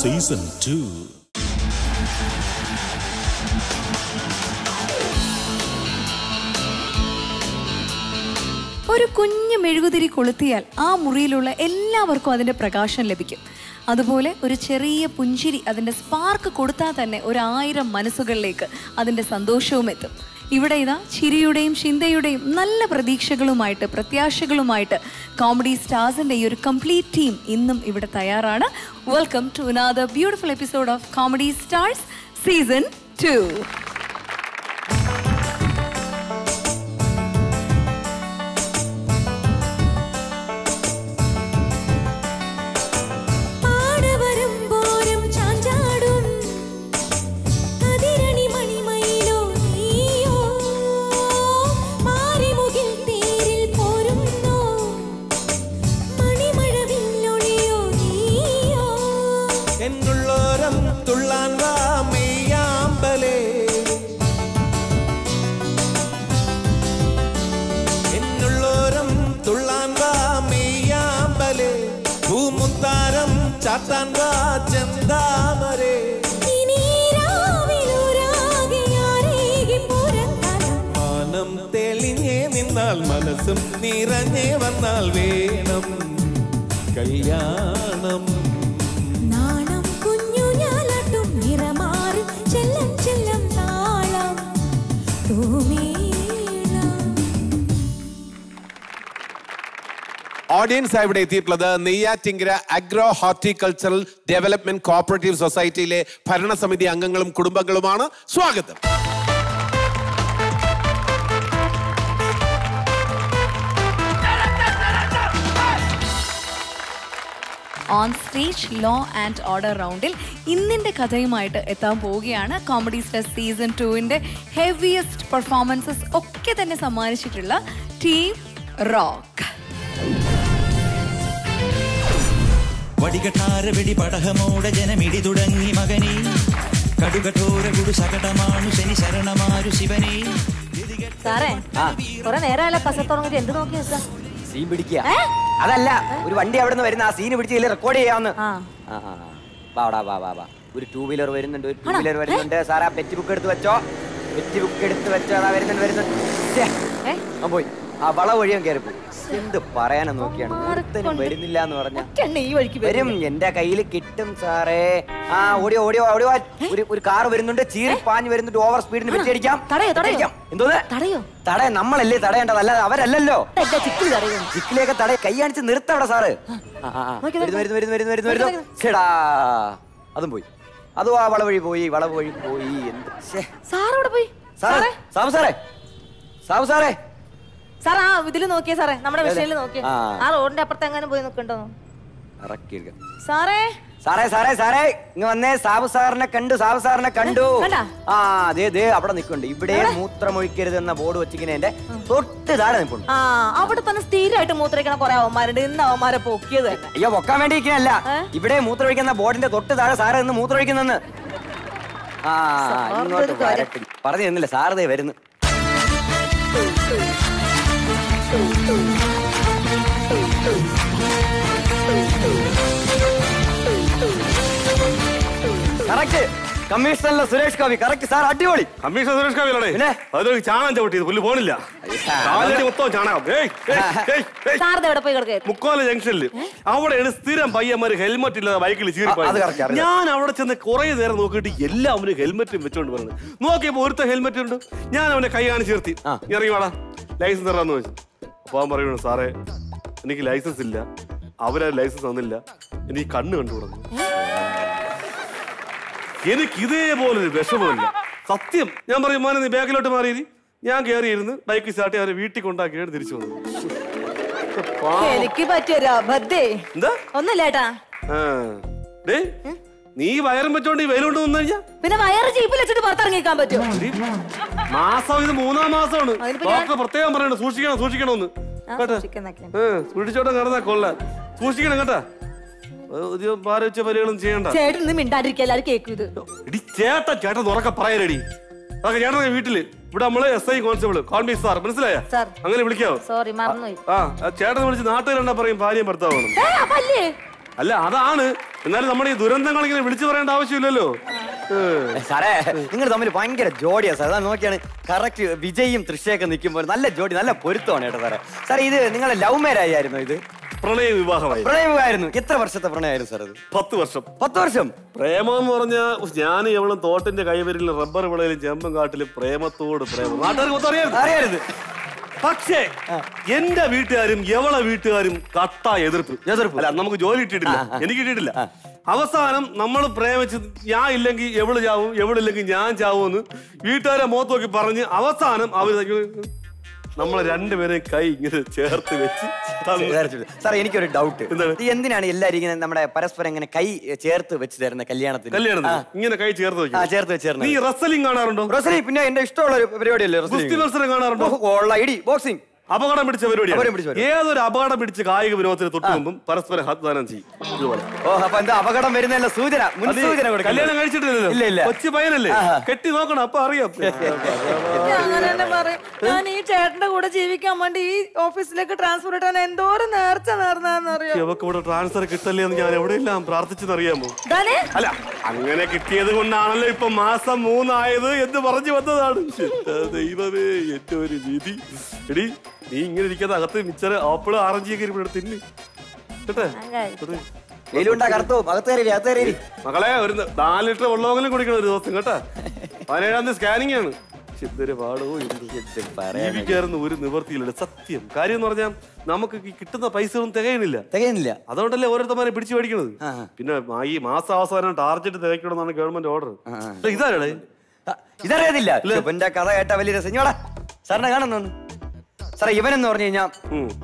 Season two ഒരു കുഞ്ഞു മെഴുകുതിരി കൊളുത്തിയാൽ ആ മുറിയിലുള്ള എല്ലാവർക്കും അതിന്റെ പ്രകാശം ലഭിക്കും. അതുപോലെ ഒരു ചെറിയ പുഞ്ചിരി അതിന്റെ സ്പാർക്ക് കൊടുത്താൽ തന്നെ ഒരു ആയിരം മനസ്സുകളിലേക്ക് അതിന്റെ സന്തോഷവും എത്തും. ഇവിടെ ഇതാ ചിരിയുടെയും ചിന്തയുടെയും നല്ല പ്രതീക്ഷകളുമായിട്ട് പ്രത്യാശകളുമായിട്ട് കോമഡി സ്റ്റാർസിന്റെ ഈ ഒരു കംപ്ലീറ്റ് ടീം ഇന്നും ഇവിടെ തയ്യാറാണ്. Welcome to another beautiful episode of comedy stars season two മാനം തെളിഞ്ഞേ നിന്നാൽ മനസ്സും നിറഞ്ഞേ വന്നാൽ വേണം. കല്യാണം ഓഡിയൻസ് ഇവിടെ എത്തിയിട്ടുള്ളത് Neyyattinkara agro horticultural development cooperative സൊസൈറ്റിയിലെ ഭരണസമിതി അംഗങ്ങളും കുടുംബങ്ങളുമാണ്. സ്വാഗതം. On stage law and order റൗണ്ടിൽ ഇന്നിന്റെ കഥയുമായിട്ട് എത്താൻ പോവുകയാണ്. കോമഡി സ്റ്റാർ സീസൺ ടുവിന്റെ ഹെവിയസ്റ്റ് പെർഫോമൻസസ് ഒക്കെ തന്നെ സമ്മാനിച്ചിട്ടുള്ള ടീം റോക്ക് വടികട്ടാര വെടി പടഹമോടെ ജനമിടി തുടങ്ങി മകനെ. കടുകട്ടോര കുടു ശകടമാണു ശനി ശരണമാരു ശിവനെ. സാറേ കുറെ നേരമല്ല കസത്തുറങ്ങിട്ട് എന്ത് നോക്കി നിൽക്കാം സീൻ പിടിക്കുക. അതല്ല ഒരു വണ്ടി അവിടെ നിന്ന് വരുന്ന ആ സീന് പിടിച്ച് റെക്കോർഡ് ചെയ്യാവുന്ന ആ. വാടാ വാ വാ വാ ഒരു ടൂ വീലർ വരുന്നുണ്ട് ഒരു ടൂ വീലർ വരുന്നുണ്ട്. സാറാ പെറ്റി ബുക്ക് എടുത്ത് വെച്ചോ. പെറ്റി ബുക്ക് എടുത്ത് വെച്ചോ. അതാ വരുന്നുണ്ട് വരുന്നുണ്ട്. പോയി. ആ വള വഴിയും കയറി പോയി എന്ത് പറയാനെ നോക്കിയാണ്? ഒരുത്തനും വരുന്നില്ല എന്ന് പറഞ്ഞ. ഈ വഴിക്ക് വരും എന്റെ കയ്യിൽ കിട്ടും സാറേ. ആ ഓടിയോ ഓടിയോ ഓടിയോ. ഒരു ഒരു കാർ വരുന്നുണ്ട് ചീറി പാഞ്ഞു വരുന്നുണ്ട് ഓവർ സ്പീഡിന് വെച്ചടിക്കാം തടയോ, തടയോ? തടയോ. തടയ നമ്മളല്ലേ തടയേണ്ടത്? അല്ലാതെ അവരല്ലല്ലോ. ചിക്കിലേക്ക് തടയ. കൈ കാണിച്ച് നിർത്തവിടെ സാറ്. വരുന്നു വരുന്നു വരുന്നു വരുന്നു വരുന്നു. വരുന്നു ചേടാ. അതും പോയി. അതും ആ വള വഴി പോയി വള വഴി പോയി. എന്ത്? ഇവിടെ പോയി. സാറേ സാറേ. സാബു സാറേ. സാബു സാറേ. സാർ ആ ഇതിൽ നോക്കിയേ സാറേ നമ്മുടെ വിഷയിൽ നോക്കിയേ. ആ. റോഡിന്റെ അപ്പുറത്ത് എങ്ങനെ പോയി നിൽക്കണ്ടോ? സാറേ. സാറേ സാറേ സാറേ ഇങ്ങ് വന്നേ സാബു സാറിനെ കണ്ടു സാബു സാറിനെ കണ്ടു. ആ ദേ ദേ അവിടെ നിൽക്കുന്നുണ്ട്. ഇവിടെ മൂത്രമൊഴിക്കരുത് എന്ന ബോർഡ് വെച്ചിങ്ങനെ തൊട്ട് താഴെ നിൽപ്പുണ്ട്. ആ അവിടെ തന്നെ സ്ഥിരമായിട്ട് മൂത്രമൊഴിക്കണ കുറെ അവന്മാരുണ്ട്. ഇന്ന് അവന്മാരെ പൊക്കിയത് അയ്യോ പൊക്കാൻ വേണ്ടി ഇരിക്കുന്നല്ല ഏ? ഇവിടെ മൂത്രമൊഴിക്കുന്ന ബോർഡിന്റെ തൊട്ട് താഴെ സാറ് ഇന്ന് മൂത്രമൊഴിക്കുന്നെന്ന്. ആ ഇങ്ങോട്ട് പറഞ്ഞു തന്നില്ല സാറേ വരുന്നു. കറക്റ്റ്. കമ്മീഷണറിലെ സുരേഷ് കവി കറക്റ്റ്. സാർ അടിപൊളി. കമ്മീഷണർ സുരേഷ് കാവിലടേ പിന്നെ? അതൊരു ചാണകം ചവിട്ടിയത് പുല്ല് പോണില്ല. കാലടി മൊത്തം ചാണകം. മുക്കോല ജംഗ്ഷനിൽ അവിടെയാണ് സ്ഥിരം പയ്യന്മാര് ഹെൽമെറ്റ് ഇല്ലാതെ ബൈക്കിൽ ചീറി. ഞാൻ അവിടെ ചെന്ന് കുറെ നേരം നോക്കിയിട്ട് എല്ലാവരും ഹെൽമെറ്റും വെച്ചോണ്ട് പറഞ്ഞു നോക്കിയപ്പോ ഒരുത്ത ഹെൽമെറ്റ് ഉണ്ട്. ഞാൻ അവനെ കൈ കാണിച്ച് നിർത്തി. ഇറങ്ങി വേണം ലൈസൻസ് തരാന്ന് ചോദിച്ചു. അപ്പൊ അവൻ പറയുന്നു സാറേ എനിക്ക് ലൈസൻസ് ഇല്ല. അവരാ ലൈസൻസ് തന്നില്ല. എനിക്ക് കണ്ണ് കണ്ടുകൂടുന്നു എനിക്ക് ഇതേപോലൊരു വിഷമമില്ല. സത്യം. ഞാൻ പറയും മോനെ നീ ബാക്കിലോട്ട് മാറിയിരി ഞാൻ കയറിയിരുന്ന് ബൈക്ക് സ്റ്റാർട്ട് അവരെ വീട്ടിൽ കൊണ്ടാക്കിയാണ് തിരിച്ചു വന്നു. എനിക്ക് പറ്റിയൊരു അബദ്ധേ. എന്താ? ഒന്നല്ലേട്ടാ. ഡേ നീ വയറും വെച്ചോണ്ട് ഈ വെയിലുകൊണ്ട് വന്നു കഴിഞ്ഞാ? പിന്നെ വയറ് ജീപ്പിൽ വെച്ചിട്ട് പുറത്തിറങ്ങിക്കാൻ പറ്റും മാസം ഇത് മൂന്നാം മാസമാണ്. ഡോക്ടർ പ്രത്യേകം പറയണം സൂക്ഷിക്കണം സൂക്ഷിക്കണമെന്ന്. കേട്ടോ? സൂക്ഷിച്ചോട്ടെ കടന്നാ കൊള്ള. സൂക്ഷിക്കണം കേട്ടാ? പരികളും ചെയ്യണ്ട. ചേട്ടൻ കേൾക്കും ഇത്. ചേട്ടാ ചേട്ടൻ ഉറക്കെ പറയാനടി. അതൊക്കെ ചേട്ടൻ വീട്ടിൽ. ഇവിടെ നമ്മൾ എസ് ഐ കോൺസ്റ്റബിൾ കോൺബി സാർ മനസ്സിലായ. അങ്ങനെ വിളിക്കാവോ? സോറി ആ ചേട്ടൻ വിളിച്ച് നാട്ടുകാരണ്ടാ പറയും? ഭാര്യയും ഭർത്താവാണ് അല്ല അതാണ്. എന്നാലും നമ്മുടെ ഈ ദുരന്തങ്ങൾ ഇങ്ങനെ വിളിച്ചു പറയേണ്ട ആവശ്യമില്ലല്ലോ. സാറേ നിങ്ങൾ തമ്മിൽ ഭയങ്കര ജോഡിയാ സാർ അതാ നോക്കിയാണ് കറക്റ്റ് വിജയും തൃശയൊക്കെ നിൽക്കുമ്പോൾ നല്ല ജോഡി നല്ല പൊരുത്തമാണ് കേട്ടോ സാറേ. സാറേ ഇത് നിങ്ങളെ ലവ് മാരേജ് ആയിരുന്നു ഇത്? പ്രണയ വിവാഹമായി. പ്രണയമായിരുന്നു എത്ര വർഷത്തെ പ്രണയമായിരുന്നു സാർ അത് പത്ത് വർഷം. പത്ത് വർഷം? പ്രേമം എന്ന് പറഞ്ഞാൽ ഞാൻ എവളും തോട്ടിന്റെ കൈവരിലും റബ്ബർ വിളയിലും ചെമ്പും കാട്ടിലും പ്രേമത്തോട് പ്രേമം. നാട്ടുകാർക്ക് മൊത്തം അറിയാം അറിയരുത് പക്ഷേ എന്റെ വീട്ടുകാരും എവളെ വീട്ടുകാരും കത്ത എതിർപ്പ്. എതിർപ്പ്. അല്ല നമുക്ക് ജോലി ഇട്ടിട്ടില്ല എനിക്ക് കിട്ടിയിട്ടില്ല. അവസാനം നമ്മൾ പ്രേമിച്ച് ഞാൻ ഇല്ലെങ്കിൽ എവൾ ചാവും എവളില്ലെങ്കിൽ ഞാൻ ചാവുമെന്ന് വീട്ടുകാരെ മുഖത്ത് നോക്കി പറഞ്ഞ് അവസാനം അവർ നമ്മളെ രണ്ടുപേരെയും കൈ ഇങ്ങനെ ചേർത്ത് വെച്ച്. സാർ എനിക്കൊരു ഡൗട്ട്? എന്തിനാണ് എല്ലാരും ഇങ്ങനെ നമ്മുടെ പരസ്പരം ഇങ്ങനെ കൈ ചേർത്ത് വെച്ച് തരുന്ന കല്യാണത്തിന്? കല്യാണത്തിന്? ഇങ്ങനെ കൈ ചേർത്ത് വെക്കും? ചേർത്ത് വെച്ച് നീ റസലിംഗ് കാണാറുണ്ടോ? റസലിംഗ് പിന്നെ എന്റെ ഇഷ്ടമുള്ള ഒരു പരിപാടിയല്ലേ മത്സരം കാണാറുണ്ടോ? ഇടി ബോക്സിംഗ് അപകടം പിടിച്ച പരിപാടി. ഏതൊരു അപകടം പിടിച്ച് കായിക വിനോദത്തിന് തൊട്ട് മുമ്പും പരസ്പരം ഹദ്ദാനം ചെയ്യും. ഇതുപോലെ. ഓ അപ്പൊ എന്താ അപകടം വരുന്നല്ല സൂചന അത് മുൻസൂചന കൊടുക്കുന്നത്. കല്യാണം കഴിച്ചിട്ടില്ലല്ലോ. ഇല്ല ഇല്ല. കൊച്ചു പയ്യനല്ലേ? കെട്ടി നോക്കണം അപ്പൊ അറിയാം. ഞാൻ അങ്ങനെ തന്നെ പറയും. ഞാൻ ഈ ചേട്ടന്റെ കൂടെ ജീവിക്കാൻ വേണ്ടി ഈ ഓഫീസിലേക്ക് ട്രാൻസ്ഫർ ഇട്ടാൻ എന്തോരം നേർച്ച നേർന്നറിയോ ഇവക്ക് ഇവിടെ ട്രാൻസ്ഫർ കിട്ടല്ലേ എന്ന് ഞാൻ എവിടെയെല്ലാം പ്രാർത്ഥിച്ചെന്നറിയാമോ? അല്ല അങ്ങനെ കിട്ടിയത് കൊണ്ടാണല്ലോ ഇപ്പൊ മാസം മൂന്നായത് എന്ന് പറഞ്ഞു വന്നതാണ്. ദൈവമേ ഏറ്റവും ഒരു എടി നീ ഇങ്ങനെ ഇരിക്കുന്ന അകത്ത് മിച്ചറ് ആപ്പിൾ ആറഞ്ച് തിന്ന്. അകത്ത് കയറി മകളെ ഒരു നാല് ലിറ്റർ വെള്ളമെങ്കിലും കുടിക്കണം ഒരു ദിവസം കേട്ടാ? പതിനേഴാം തീയതി സ്കാനിങ് ആണ്. എന്തൊരു പാടോ ഒരു നിവർത്തിയില്ല സത്യം. കാര്യം എന്ന് പറഞ്ഞാൽ നമുക്ക് കിട്ടുന്ന പൈസ ഒന്നും തികയണില്ല തികയുന്നില്ല. അതുകൊണ്ടല്ലേ ഓരോരുത്തമാരെ പിടിച്ചു മേടിക്കണത്? പിന്നെ ഈ മാസാവസാനം ടാർജറ്റ് തികയ്ക്കണമെന്നാണ് ഗവൺമെന്റ് ഓർഡർ ഇതാരടേ ഇതറിയതില്ല കഥ കേട്ട വലിയ രസം. സാറിനെ കാണുന്നു സാറേ എന്ന് പറഞ്ഞു കഴിഞ്ഞാൽ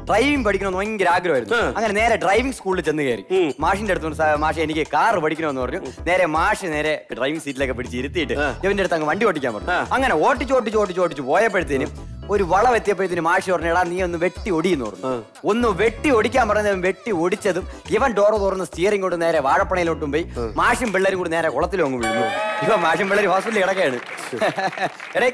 ഡ്രൈവിംഗ് പഠിക്കണമെന്ന് ഭയങ്കര ആഗ്രഹമായിരുന്നു. അങ്ങനെ നേരെ ഡ്രൈവിംഗ് സ്കൂളിൽ ചെന്ന് കയറി. മാഷിന്റെ അടുത്ത് മാഷി എനിക്ക് കാർ പഠിക്കണമെന്ന് പറഞ്ഞു. നേരെ മാഷ് നേരെ ഡ്രൈവിംഗ് സീറ്റിലൊക്കെ പിടിച്ച് ഇരുത്തിയിട്ട് ഇവന്റെ അടുത്ത് അങ്ങ് വണ്ടി ഓടിക്കാൻ പറഞ്ഞു. അങ്ങനെ ഓട്ടിച്ച് ഓട്ടിച്ച് ഓട്ടിച്ച് ഓട്ടിച്ച് പോയപ്പോഴത്തേനും ഒരു വളം എത്തിയപ്പോഴത്തേനും മാഷി പറഞ്ഞു എടാ നീ ഒന്ന് വെട്ടി ഒടിയെന്ന് പറഞ്ഞു. ഒന്ന് വെട്ടി ഒടിക്കാൻ പറഞ്ഞത് വെട്ടി ഒടിച്ചതും ഇവൻ ഡോറ് തുറന്ന് സ്റ്റിയറിംഗ് കൊണ്ട് നേരെ വാഴപ്പണയിലോട്ടും പോയി മാഷും പിള്ളേരും കൂടി നേരെ കുളത്തിലും അങ്ങ് വീഴുന്നു ഇവ മാഷും പിള്ളേർ ഹോസ്പിറ്റലിൽ കിടക്കുകയാണ്. എടേ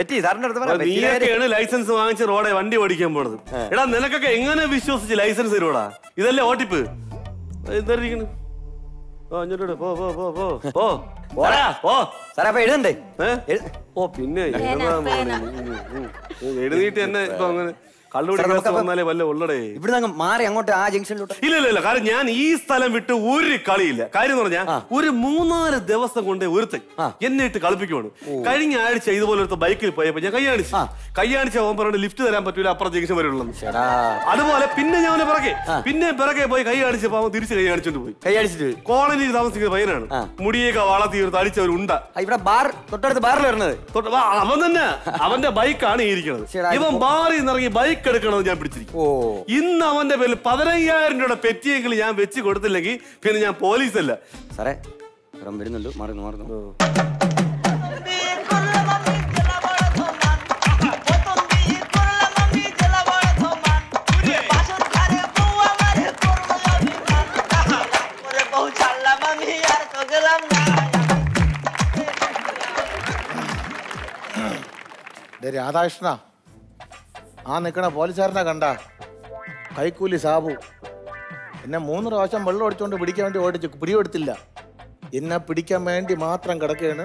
പറ്റി സാറിന്റെ അടുത്ത് പറ പറ്റിയ കാര്യം. നീയൊക്കെയാണ് ലൈസൻസ് വാങ്ങിച്ച് റോഡെ വണ്ടി ഓടിക്കാൻ പോണത്. എടാ നിനക്കൊക്കെ എങ്ങനെ വിശ്വസിച്ച് ലൈസൻസ് തരുവാടാ? ഇതല്ലേ ഓട്ടിപ്പ് അപ്പൊ എഴുതണ്ടേ? ഓ പിന്നെ. എഴുതിയിട്ട് എന്നെ ഇപ്പൊ അങ്ങനെ അങ്ങ് മാറി അങ്ങോട്ട് ആ ജംഗ്ഷനിലോട്ട്. ഇല്ല ഇല്ല ഇല്ല. കാരണം ഞാൻ ഈ സ്ഥലം വിട്ട് ഒരു കളിയില്ല. കാര്യം എന്ന് പറഞ്ഞാൽ ഒരു മൂന്നാൽ ദിവസം കൊണ്ട് ഒരുത്തൻ എന്നെ ഇട്ട് കളിപ്പിക്കുവാണ്. കഴിഞ്ഞ ആഴ്ച ഇതുപോലെ ഒരു ബൈക്കിൽ പോയപ്പോ ഞാൻ കയ്യാണിച്ചു കൈയാണിച്ച അവൻ പറഞ്ഞു ലിഫ്റ്റ് തരാൻ പറ്റൂല അപ്പുറം ജംഗ്ഷൻ വരെയുള്ളൂ അതുപോലെ പിന്നെ ഞാൻ പിറകെ. പിന്നെ പിറകെ പോയി കൈ കാണിച്ചപ്പോ അവൻ തിരിച്ച് കൈ കാണിച്ചോണ്ട് പോയി. കൈ അടിച്ചിട്ട്. കോളനിയിൽ താമസിക്കുന്ന പയ്യനാണ്. മുടിയൊക്കെ വളർത്തി ഒരു തടിച്ച ഒരു ഉണ്ട. ഇവിടെ ബാർ തൊട്ടടുത്ത് ബാറിൽ വരുന്നത്. അവൻ തന്നെ. അവന്റെ ബൈക്കാണ് ഇരിക്കുന്നത് ഇവൻ ബാറിൽ നിന്ന് ഇറങ്ങി ബൈക്ക് എടുക്കണമെന്ന് ഞാൻ പിടിച്ചിരിക്കും. ഓ. ഇന്ന് അവന്റെ പേരിൽ പതിനയ്യായിരം രൂപയുടെ പെറ്റിയെങ്കിലും ഞാൻ വെച്ച് കൊടുത്തില്ലെങ്കിൽ പിന്നെ ഞാൻ പോലീസ് പോലീസല്ല. സാറേ വരുന്നുണ്ട്. മാറുന്നു മാറുന്നു. രാധാകൃഷ്ണ ആ നിൽക്കണ പോലീസുകാരനെ കണ്ട. കൈക്കൂലി സാബു. എന്നെ മൂന്ന് പ്രാവശ്യം വെള്ളം അടിച്ചുകൊണ്ട് പിടിക്കാൻ വേണ്ടി ഓടിച്ചു പിടിയെടുത്തില്ല എന്നെ പിടിക്കാൻ വേണ്ടി മാത്രം കിടക്കുകയാണ്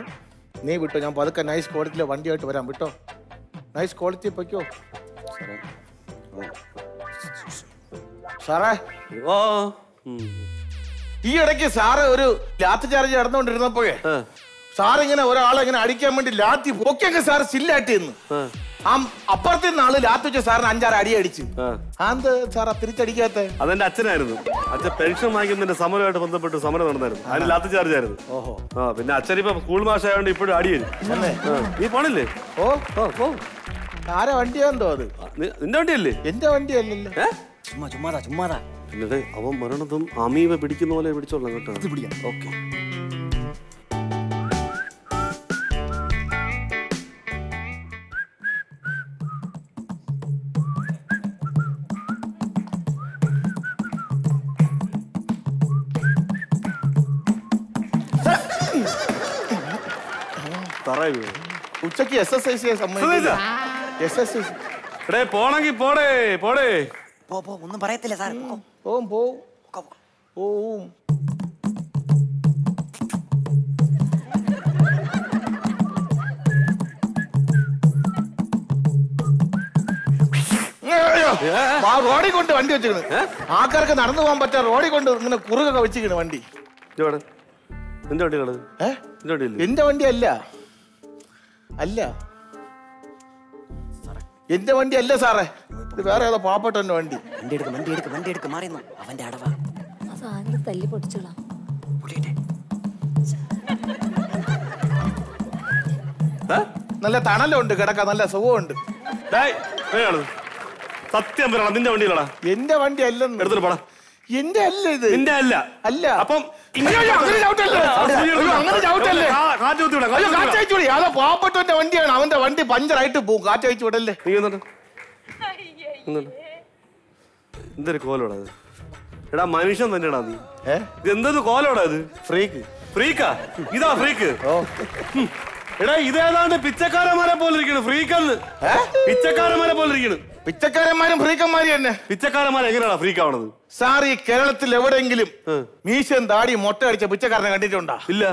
നീ വിട്ടോ ഞാൻ പതുക്കെ നൈസ് ക്വാളിറ്റിയിലെ വണ്ടിയായിട്ട് വരാം വിട്ടോ? നൈസ് ക്വാളിറ്റി പൊയ്ക്കോ. സാറേ? ഓ. ഈ ഇടയ്ക്ക് സാറ് ഒരു ലാത്തി ചാർജ് നടന്നുകൊണ്ടിരുന്നപ്പോഴേ സാറിങ്ങനെ ഒരാളെ ഇങ്ങനെ അടിക്കാൻ വേണ്ടി ലാത്തി പൊക്കിയൊക്കെ സാർ സില്ലാട്ടി നിന്ന് ആ അപ്പുറത്തെ നാൾ ലാത്തി വെച്ച സാറിന് അഞ്ചാറ് അടി അടിച്ചു. ആന്ത് സാർ തിരിച്ചടിക്കാത്ത? അതെന്റെ അച്ഛനായിരുന്നു. അച്ഛൻ പെൻഷൻ വാങ്ങിക്കുന്നതിന്റെ സമരമായിട്ട് ബന്ധപ്പെട്ട് സമരം നടന്നായിരുന്നു. അതിന് ലാത്തു ചാർജ് ആയിരുന്നു. ഓഹോ. ആ പിന്നെ അച്ഛൻ ഇപ്പൊ സ്കൂൾ മാഷായോണ്ട് ഇപ്പോഴും അടി വരും. നീ പോണില്ലേ? ഓ. ഓ ഓ ആരെ വണ്ടിയാന്തോ അത്? നിന്റെ വണ്ടിയല്ലേ? എന്റെ വണ്ടിയല്ലല്ലോ. ചുമ്മാ ചുമ്മാതാ ചുമ്മാതാ. അവൻ മരണതും അമീവ പിടിക്കുന്ന പോലെ പിടിച്ചോളാം കേട്ടോ. പിടിക്കാം. തറ ഉച്ചയ്ക്ക് എസ് എസ് ഐ സിയെ സമ്മതിക്കില്ല. എസ് എസ് ഐ സി എടേ പോണെങ്കി പോടേ പോടേ. പോ പോ ഒന്നും പറയത്തില്ല സാർ പോവും പോവും. പോവും. റോഡിൽ കൊണ്ട് വണ്ടി വെച്ചിരിക്കുന്നത് ആൾക്കാർക്ക് നടന്നു പോകാൻ പറ്റാ റോഡി കൊണ്ട് ഇങ്ങനെ കുറുകൊക്കെ വെച്ചിരിക്കുന്നു വണ്ടി. എന്റെ വണ്ടിയല്ല. അല്ല. എന്റെ വണ്ടി അല്ല സാറേ. ഇത് വേറെ ഏതോ പാവപ്പെട്ടവന്റെ വണ്ടി. വണ്ടി എടുക്ക് വണ്ടി എടുക്ക് വണ്ടി എടുക്ക് മാറിയെന്നു അവന്റെ അടവാ. ആ സാധനം തല്ലി പൊടിച്ചോളാം നല്ല തണലുണ്ട് കിടക്കാൻ നല്ല സുഖമുണ്ട്? സത്യം പറയണം നിന്റെ വണ്ടിയിലടാ. എന്റെ വണ്ടി അല്ലെന്ന്. എടുത്തിട്ട് പോടാ. എന്റെ അല്ല. ഇത് നിന്റെ അല്ല. അല്ല അപ്പം. അതോ പാവപ്പെട്ടവന്റെ വണ്ടിയാണ്. അവന്റെ വണ്ടി പഞ്ചറായിട്ട് പോകും കാറ്റയച്ചു വിടല്ലേ? നീ. എന്തൊരു കോലോടാ ഇത്? എടാ മനുഷ്യൻ തന്നെടാ നീ. ഇത് എന്തൊരു കോലോടാ ഇത്? ഫ്രീക്ക്. ഫ്രീക്കാ? ഇതാ ഫ്രീക്ക്. എടാ ഇതേതാണ്ട് പിച്ചക്കാരന്മാരെ പോലെ ഇരിക്കണ്. ഫ്രീക്കെന്ന്. പിച്ചക്കാരന്മാരെ പോലെ ഇരിക്കണ്. പിച്ചക്കാരന്മാരും ഫ്രീക്കന്മാരും തന്നെ പിച്ചക്കാരന്മാരെ എങ്ങനെയാണ് ഫ്രീക്ക് ആവണത് സാർ ഈ കേരളത്തിൽ എവിടെയെങ്കിലും മീശൻ താടി മൊട്ട അടിച്ച പിച്ചക്കാരനെ കണ്ടിട്ടുണ്ടോ? ഇല്ല.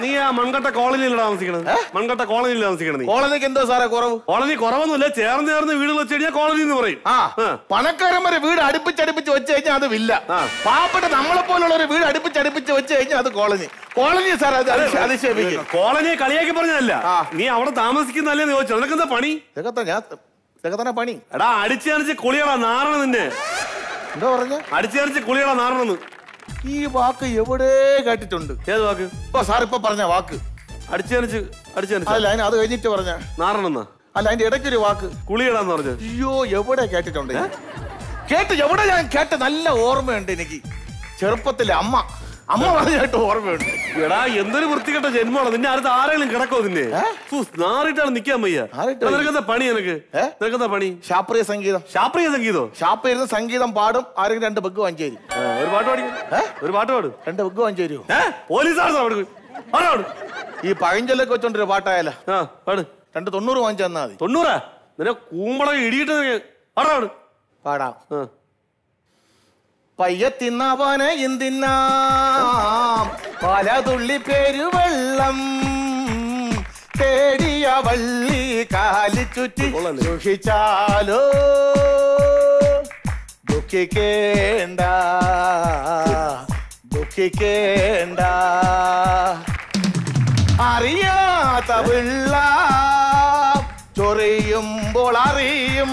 നീ ആ മൺകട്ട കോളനിയിലാണ് താമസിക്കണത്. മൺകട്ട കോളനിയിൽ താമസിക്കണത് കോളനിക്ക് എന്തോ സാറേ കുറവ്? കോളനി കുറവൊന്നുമില്ല ചേർന്ന് ചേർന്ന് വീടുകൾ വെച്ച് കഴിഞ്ഞാൽ കോളനി എന്ന് പറയും. ആ ആ. പണക്കാരന്മാരെ വീട് അടുപ്പിച്ചടുപ്പിച്ച് വെച്ച് കഴിഞ്ഞാൽ അത് വില്ല. പാവപ്പെട്ട നമ്മളെ പോലുള്ള ഒരു വീട് അടുപ്പിച്ചടുപ്പിച്ച് വെച്ച് കഴിഞ്ഞാൽ അത് കോളനി. കോളനി സാർ അത് അതിശ- അതിശയിപ്പിക്കും കോളനിയെ കളിയാക്കി പറഞ്ഞതല്ല. നീ അവിടെ താമസിക്കുന്നല്ലേ ചോദിച്ചു. നിനക്ക് എന്താ പണി? ഇതൊക്കെ ഞാൻ ഇതൊക്കെ തന്നെ പണി. എടാ അടിച്ച് അടിച്ച് കുളിയടാ നാറണം നിന്നെ. എന്താ പറഞ്ഞ? അടിച്ച് അടിച്ച് കുളിയടാ നാറണമെന്ന്. ഈ വാക്ക് എവിടെ കേട്ടിട്ടുണ്ട്? ഏത് വാക്ക്? ഇപ്പൊ സാർ ഇപ്പൊ പറഞ്ഞ വാക്ക്. അടിച്ചു അടിച്ച് അല്ല അതിന് അത് കഴിഞ്ഞിട്ട് പറഞ്ഞ. നാറണെന്ന് അല്ല അതിന്റെ ഇടയ്ക്കൊരു വാക്ക്. കുളിയിടാന്ന് പറഞ്ഞു അയ്യോ എവിടെ കേട്ടിട്ടുണ്ട്? കേട്ട് എവിടെ ഞാൻ കേട്ട നല്ല ഓർമ്മയുണ്ട് എനിക്ക്. ചെറുപ്പത്തിലെ അമ്മ. അമ്മ പറഞ്ഞായിട്ട് ഓർമ്മയുണ്ട്. എടാ എന്തൊരു വൃത്തികെട്ട ജന്മമാണ്. നിന്നെ അടുത്ത് ആരെങ്കിലും കിടക്കോ നിന്നെ? നാറിട്ടാണ് നിക്കാൻ വയ്യ. നിനക്കെന്താ പണി നിനക്ക്? ഏ? നിനക്കെന്താ പണി? ശാസ്ത്രീയ സംഗീതം. ശാസ്ത്രീയ സംഗീതം? ഷാപ്പ് സംഗീതം പാടും ആരെങ്കിലും രണ്ട് ബഗ് വാങ്ങിച്ചു തരും. ഒരു പാട്ട് പാടി. ഒരു പാട്ട് പാടും. രണ്ട് ബഗ് വാങ്ങിച്ചു തരുമോ പോലീസാണ് അവിടെ. ഈ പഴഞ്ചൊല്ലൊക്കെ വെച്ചോണ്ടൊരു പാട്ടായാല. പാട്. രണ്ട് തൊണ്ണൂറ് വാങ്ങിച്ചു തന്നാ മതി. തൊണ്ണൂറാ? നിന്നെ കൂമ്പള ഇടിയിട്ട് പാടാ പയ്യ തിന്നവന എന്തിന്നാം? പലതുള്ളി പെരുവെള്ളം തേടിയ വള്ളി കാലി ചുറ്റി ദുഷിച്ചാലോ ദുഃഖിക്കേണ്ട ദുഃഖിക്കേണ്ട. അറിയാത്ത പിള്ള ചൊറിയുമ്പോൾ അറിയും.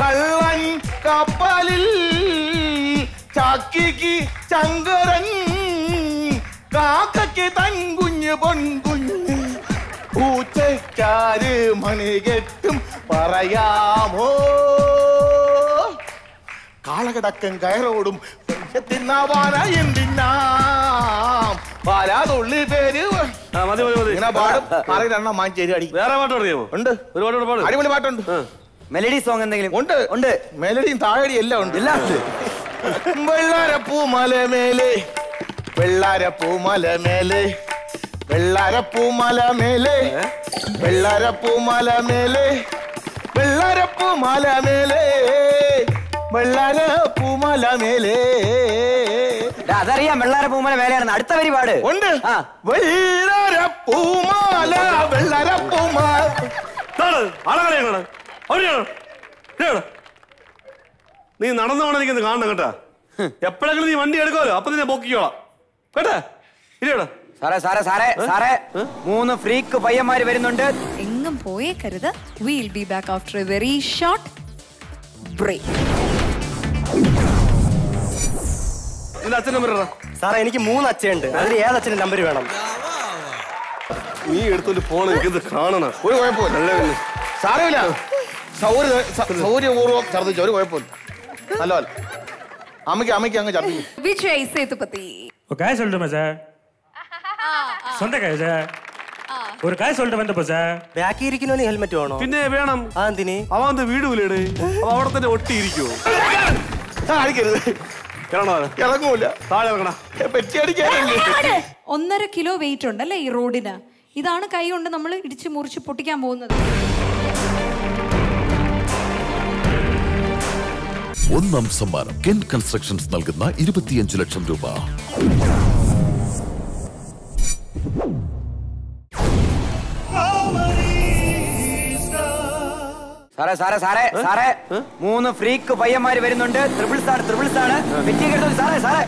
കള്ളൻ കപ്പലിൽ ചക്കിക്ക് ചങ്കരൻ കാക്കയ്ക്ക് തൻ കുഞ്ഞ് പൊൻകുഞ്ഞ്. പൂച്ചയ്ക്കാര് മണി കെട്ടും പറയാമോ? കാളകിടക്കൻ കയറോടും തിന്നാവാന എന്തിന്നാം? പാലാതുള്ളി പേര് ആ, മതി മതി മതി. ഇങ്ങനെ പാടും. ആരെങ്കിലും എണ്ണം അടി. വേറെ പാട്ട് അറിയാമോ ഉണ്ട്. ഒരുപാട് അടിപൊളി പാട്ടുണ്ട്. മെലഡി സോങ് എന്തെങ്കിലും? ഉണ്ട്. ഉണ്ട്. മെലഡിയും താഴടിയും എല്ലാം ഉണ്ട്. എല്ലാം ഉണ്ട്. വെള്ളാരപ്പൂമല മേലെ വെള്ളാരപ്പൂമല മേലെ വെള്ളാരപ്പൂമല മേലെ വെള്ളാരപ്പൂമല മേലെ വെള്ളാരപ്പൂമല മേലെ വെള്ളാരപ്പൂമല മേലെ അതറിയാം വെള്ളാര പൂമല മേലെയാണ് അടുത്ത വരി പാട് ഉണ്ട് വെള്ളാര പൂമാല അവരെയാണ് ഇതാണ്. നീ നടന്നു പോകണം എനിക്കൊന്ന് കാണണം കേട്ടാ. എപ്പോഴെങ്കിലും നീ വണ്ടി എടുക്കുമല്ലോ അപ്പൊ നിന്നെ പൊക്കിക്കോളാം. കേട്ടാ? ഇരിയോടാ സാറേ സാറേ സാറേ സാറേ മൂന്ന് ഫ്രീക്ക് പയ്യന്മാര് വരുന്നുണ്ട്. എങ്ങും പോയേക്കരുത്. Will be back after a very short break നിന്റെ അച്ഛൻ നമ്പർ സാറേ എനിക്ക് മൂന്ന് അച്ഛനുണ്ട്. അതിൽ ഏത് അച്ഛന്റെ നമ്പർ വേണം? നീ എടുത്തോണ്ട് ഫോൺ എനിക്കിത് കാണണം. ഒരു കുഴപ്പമില്ല. നല്ല പിന്നെ. സാരമില്ല. സൗകര്യ സ- സൗകര്യപൂർവം ഛർദ്ദിച്ചു ഒരു കുഴപ്പമില്ല. നല്ല പോലെ അമ്മയ്ക്ക് അമ്മയ്ക്ക് അങ്ങ് ഛർദ്ദിക്കും വിജയ് സേതുപതി ஒரு காய் சொல்லட்டுமா சார் சொந்த காய் சார் ஒரு காய் சொல்லிட்டு வந்தப்போ சார் ബാക്കി ഇരിക്കുന്നവന് ഹെൽമെറ്റ് വേണോ പിന്നെ വേണം ആ എന്തിന് അവൻ എന്താ വീട് വിലയുടെ അവ അവിടെ തന്നെ ഒട്ടിയിരിക്കുവോ അടിക്കരുത് ഇറങ്ങണോ ഇറങ്ങൂല താഴെ ഇറങ്ങണ പെറ്റി അടിക്കാനല്ലേ ഒന്നര കിലോ വെയിറ്റ് ഉണ്ട് അല്ലേ ഈ റോഡിന് ഇതാണ് കൈ കൊണ്ട് നമ്മൾ ഇടിച്ച് മുറിച്ച് പൊട്ടിക്കാൻ പോകുന്നത് ഒന്നാം സമ്മാനം കെൻ കൺസ്ട്രക്ഷൻസ് നൽകുന്ന ഇരുപത്തിയഞ്ച് ലക്ഷം രൂപ. സാറേ സാറേ സാറേ സാറേ മൂന്ന് ഫ്രീക്ക് പയ്യന്മാര് വരുന്നുണ്ട്. ട്രിപ്പിൾസ് ആണ് ട്രിപ്പിൾസ് ആണ് സാറേ സാറേ.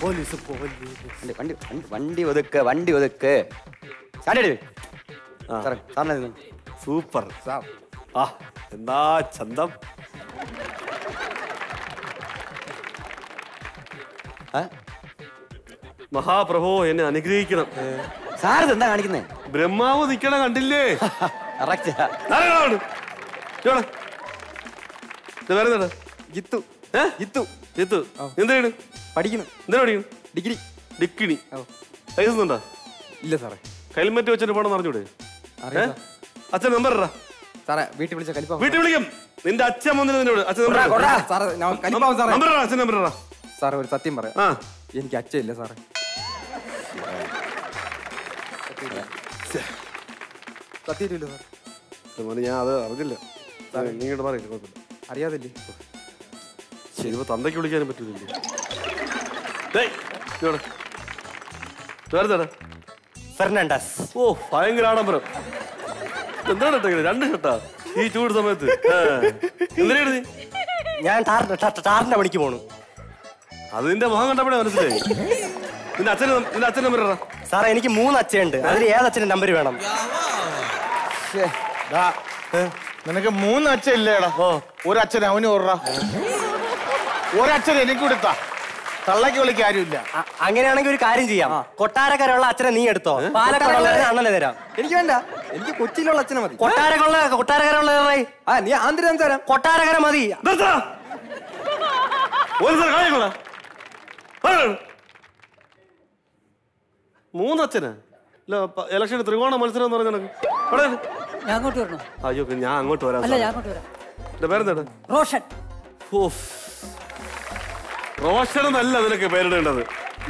Police police. വണ്ടി വണ്ടി വണ്ടി വണ്ടി ഒതുക്ക് വണ്ടി ഒതുക്ക്. സൂപ്പർ. ആ എന്താ ചന്തം. മഹാപ്രഭു എന്നെ അനുഗ്രഹിക്കണം. സാർ എന്താ കാണിക്കുന്നേ? ബ്രഹ്മാവ് നിക്കണ കണ്ടില്ലേ? എന്താണ്? ജിത്തു? ജിത്തു. ജിത്തു. എന്ത് ചെയ്യണ്? പഠിക്കുന്നു. എന്തിനാ പഠിക്കുന്നു? ഡിഗ്രി. ഡിക്കിണി ലൈസൻസ് ഉണ്ടോ? ഇല്ല സാറേ. ഹെൽമെറ്റ് വെച്ചിട്ട് പോണെന്ന് അറിഞ്ഞൂടെ അച്ഛൻ നമ്പർ സാറേ വീട്ടിൽ വിളിച്ച കലിപ്പ വീട്ടിൽ വിളിക്കും. നിന്റെ അച്ഛൻ വന്നിട്ട് നിന്നോട്. അച്ഛൻ നമ്പർ കലിപ്പാവും അച്ഛൻ നമ്പർ സാറേ ഒരു സത്യം പറയാം. ആ. എനിക്ക് അച്ഛയില്ല സാറേ. സത്യമില്ല സാറേ. ഞാൻ അത് അറിഞ്ഞില്ല. അറിയാതില്ലേ? ശരി തന്തയ്ക്ക് വിളിക്കാനും പറ്റൂല ഡേയ് ഇങ്ങോട്ട്. വേറെന്താണ് ഫെർണാണ്ടസ്. ഓ ഭയങ്കര ആഡംബരം. എന്താണ് ഇട്ടെങ്കിലും രണ്ട് ഷർട്ടാ ഈ ചൂട് സമയത്ത്. എന്തിനാണ് നീ ഞാൻ ടാറിന്റെ പണിക്ക് പോണു. അത് നിന്റെ മുഖം കണ്ടപ്പോഴേ മനസ്സിലായി. നിന്റെ അച്ഛൻ നിന്റെ അച്ഛൻ നമ്പർ ഇടാ. സാറേ എനിക്ക് മൂന്ന് അച്ഛനുണ്ട് അതിൽ ഏതച്ഛന്റെ നമ്പർ വേണം? നിനക്ക് മൂന്ന് അച്ഛൻ ഇല്ലേടാ ഒരു അച്ഛൻ അവന് ഓർറ ഒരച്ഛൻ എനിക്ക് കൊടുത്താ. തള്ളക്ക് വിളിക്ക് ആരുമില്ല. അങ്ങനെയാണെങ്കിൽ ഒരു കാര്യം ചെയ്യാം. കൊട്ടാരക്കരയുള്ള അച്ഛനെ നീ എടുത്തോ. പാലക്കാടുള്ള അണ്ണനെ തരാം. എനിക്ക് വേണ്ട. എനിക്ക് കൊച്ചിയിലുള്ള അച്ഛനെ മതി. കൊട്ടാരക്കുള്ള കൊട്ടാരക്കരയുള്ള ആ നീ ആന്തിരം തരാം. കൊട്ടാരക്കര മതി. മൂന്നച്ഛന്. ഇലക്ഷൻ ത്രികോണ മത്സരം എന്ന് പറഞ്ഞ അങ്ങോട്ട് വരണോ? അയ്യോ ഞാൻ അങ്ങോട്ട് വരാം അല്ല ഞാൻ അങ്ങോട്ട് വരാം. എന്റെ പേരെന്താണ്? റോഷൻ. ഓഫ്. റോഷൻ എന്നല്ല നിനക്ക് പേരിടേണ്ടത്.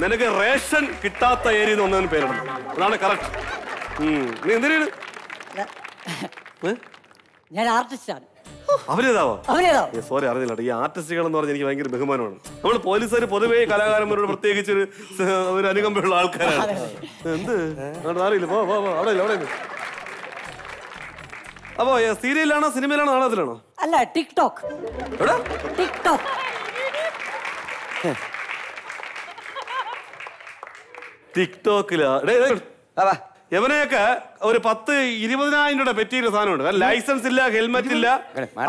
നിനക്ക് റേഷൻ കിട്ടാത്ത ഏരിയ എന്ന് ഒന്നതിന് പേരിടണം. അതാണ് കറക്റ്റ് നീ എന്തിനാണ്? ഞാൻ ആർട്ടിസ്റ്റാണ് അവരേതാവോ? സോറി അറിഞ്ഞില്ല ഈ ആർട്ടിസ്റ്റുകൾ എന്ന് പറഞ്ഞാൽ എനിക്ക് ഭയങ്കര ബഹുമാനമാണ്. നമ്മൾ പോലീസുകാർ പൊതുവേ കലാകാരന്മാരോട് പ്രത്യേകിച്ച് ഒരു അനുകമ്പയുള്ള ആൾക്കാരാണ്. എന്ത്? അറിയില്ല പോ പോ പോ. അവിടെ ഇല്ല അവിടെ ഇല്ല. അപ്പോ സീരിയലാണോ സിനിമയിലാണോ നാടകത്തിലാണോ? അല്ല ടിക്ടോക്ക് ടിക്ടോക്ക് ടിക്ടോക്കിലാ. ഒരു പത്ത് ഇരുപതിനായിരം രൂപ പറ്റിയൊരു സാധനമുണ്ട്. ലൈസൻസ് ഇല്ല ഹെൽമെറ്റ് ഇല്ല.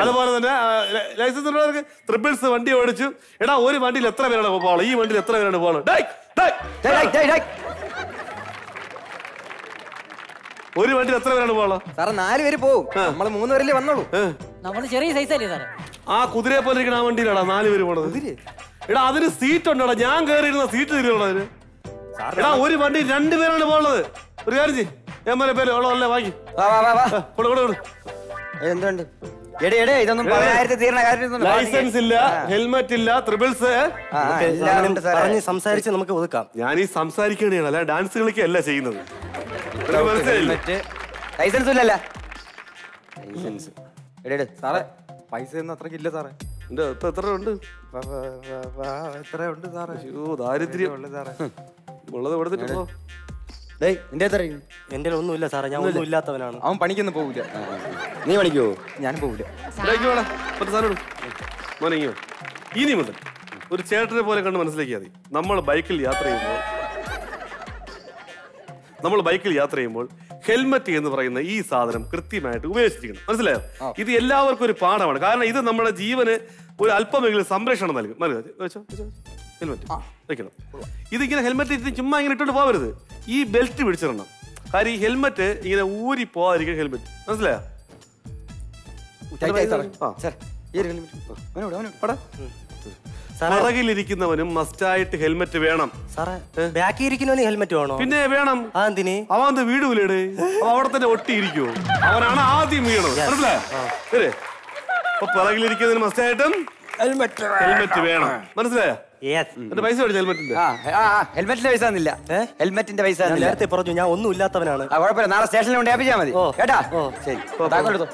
അതുപോലെ തന്നെ ലൈസൻസ് ഉള്ളവർക്ക് ട്രിപ്പിൾസ് വണ്ടി ഓടിച്ചു. എടാ ഒരു വണ്ടിയിൽ എത്ര പേരാണ് പോകാൾ ഈ വണ്ടിയിൽ എത്ര പേരാണ് പോകാൾ ഡേയ്. ഒരു വണ്ടിയിൽ എത്ര പേരാണ് പോകാൾ സാറേ നാല് പേര് പോകും നമ്മൾ മൂന്ന് പേരല്ലേ വന്നോളൂ. നമ്മൾ ചെറിയ സൈസ് അല്ലേ സാറേ? ആ കുതിരയെ പോലെ ഇരിക്കണ ആ വണ്ടിയിലാടാ നാല് പേര് പോണത്. എടാ അതിന് സീറ്റ് ഉണ്ടോടാ? ഞാൻ കയറിയിരുന്ന സീറ്റ് തരുമോ അതിന്? എടാ ഒരു വണ്ടി രണ്ടുപേരാണ് പോകുന്നത് ഒരു കാര്യം ചെയ്യ്. ഞാൻ പോലെ പേര് ഉള്ള അല്ലേ വാങ്ങി കൊടു കൊടു കൊടു. എന്തുണ്ട്? എടേ എടേ ഇതൊന്നും പതിനായിരത്തി തീരണ കാര്യം ലൈസൻസ് ഇല്ല ഹെൽമെറ്റ് ഇല്ല ത്രിബിൾസ് പറഞ്ഞ് സംസാരിച്ച് നമുക്ക് ഒതുക്കാം. ഞാൻ ഈ സംസാരിക്കുകയാണ് അല്ല ഡാൻസ് കളിക്കല്ല ചെയ്യുന്നത് മനസ്സിലായില്ലേ? ലൈസൻസ് ഇല്ലല്ല. ലൈസൻസ് എടേ സാറേ പൈസ ഒന്നും അത്രയ്ക്ക് ഇല്ല സാറേ. എന്റെ ഇപ്പൊ എത്ര ഉണ്ട്? എത്ര ഉണ്ട് സാറേ? അയ്യോ ദാരിദ്ര്യം. ഉള്ളു സാറേ. ഉള്ളത് കൊടുത്തിട്ടോ പോ. നിന്റെ എത്ര എന്റെ ഒന്നും ഇല്ല സാറേ ഞാൻ ഒന്നും ഇല്ലാത്തവനാണ് അവൻ പണിക്കൊന്നും പോവില്ല. നീ പണിക്കോ? ഞാൻ പോവില്ല. ഇതാക്കി വേണം മറ്റേ സാധനം ഇട്. മോനെ ഇങ്ങ് വാ. ഇനി മുതൽ ഒരു ചേട്ടനെ പോലെ കണ്ട് മനസ്സിലാക്കിയാൽ മതി. നമ്മൾ ബൈക്കിൽ യാത്ര ചെയ്യുമ്പോൾ നമ്മൾ ബൈക്കിൽ യാത്ര ചെയ്യുമ്പോൾ ഹെൽമറ്റ് എന്ന് പറയുന്ന ഈ സാധനം കൃത്യമായിട്ട് ഉപയോഗിച്ചിരിക്കണം മനസ്സിലായോ? ഇത് എല്ലാവർക്കും ഒരു പാഠമാണ്. കാരണം ഇത് നമ്മുടെ ജീവന് ഒരു അല്പമെങ്കിലും സംരക്ഷണം നൽകും. നൽകുക വെച്ചോ ഹെൽമെറ്റ്. വെക്കണം. ഇതിങ്ങനെ ഹെൽമെറ്റ് ഇട്ട് ചുമ്മാ ഇങ്ങനെ ഇട്ടോണ്ട് പോകരുത് ഈ ബെൽറ്റ് പിടിച്ചിടണം. കാര്യം ഈ ഹെൽമെറ്റ് ഇങ്ങനെ ഊരി പോകാതിരിക്കും ഹെൽമെറ്റ്. മനസ്സിലായോ? ആ. പുറകിലിരിക്കുന്നവനും മസ്റ്റായിട്ട് ഹെൽമെറ്റ് വേണം. സാറേ ബാക്കി ഇരിക്കുന്നവന് ഹെൽമെറ്റ് വേണോ? പിന്നെ വേണം. എന്തിന് അവൻ വീട് വിലയുടെ. അവിടെ തന്നെ ഒട്ടിയിരിക്കുവോ? അവനാണ് ആദ്യം വീണത്. മനസ്സിലായോ? പുറകിലിരിക്കുന്നതിന് മസ്റ്റായിട്ടും ഹെൽമെറ്റ് ഹെൽമെറ്റ് വേണം. മനസ്സിലായോ? പൈസ ഹെൽമെറ്റിന്റെ ഹെൽമെറ്റിന്റെ പൈസ തന്നില്ല. ഹെൽമെറ്റിന്റെ പൈസ നേരത്തെ പറഞ്ഞു ഞാൻ ഒന്നും ഇല്ലാത്തവനാണ്. കുഴപ്പമില്ല. നാളെ സ്റ്റേഷനിൽ കൊണ്ട് ഏൽപ്പിച്ചാ മതി. കേട്ടാ? ശരി. താക്കോൽ എടുത്തോ.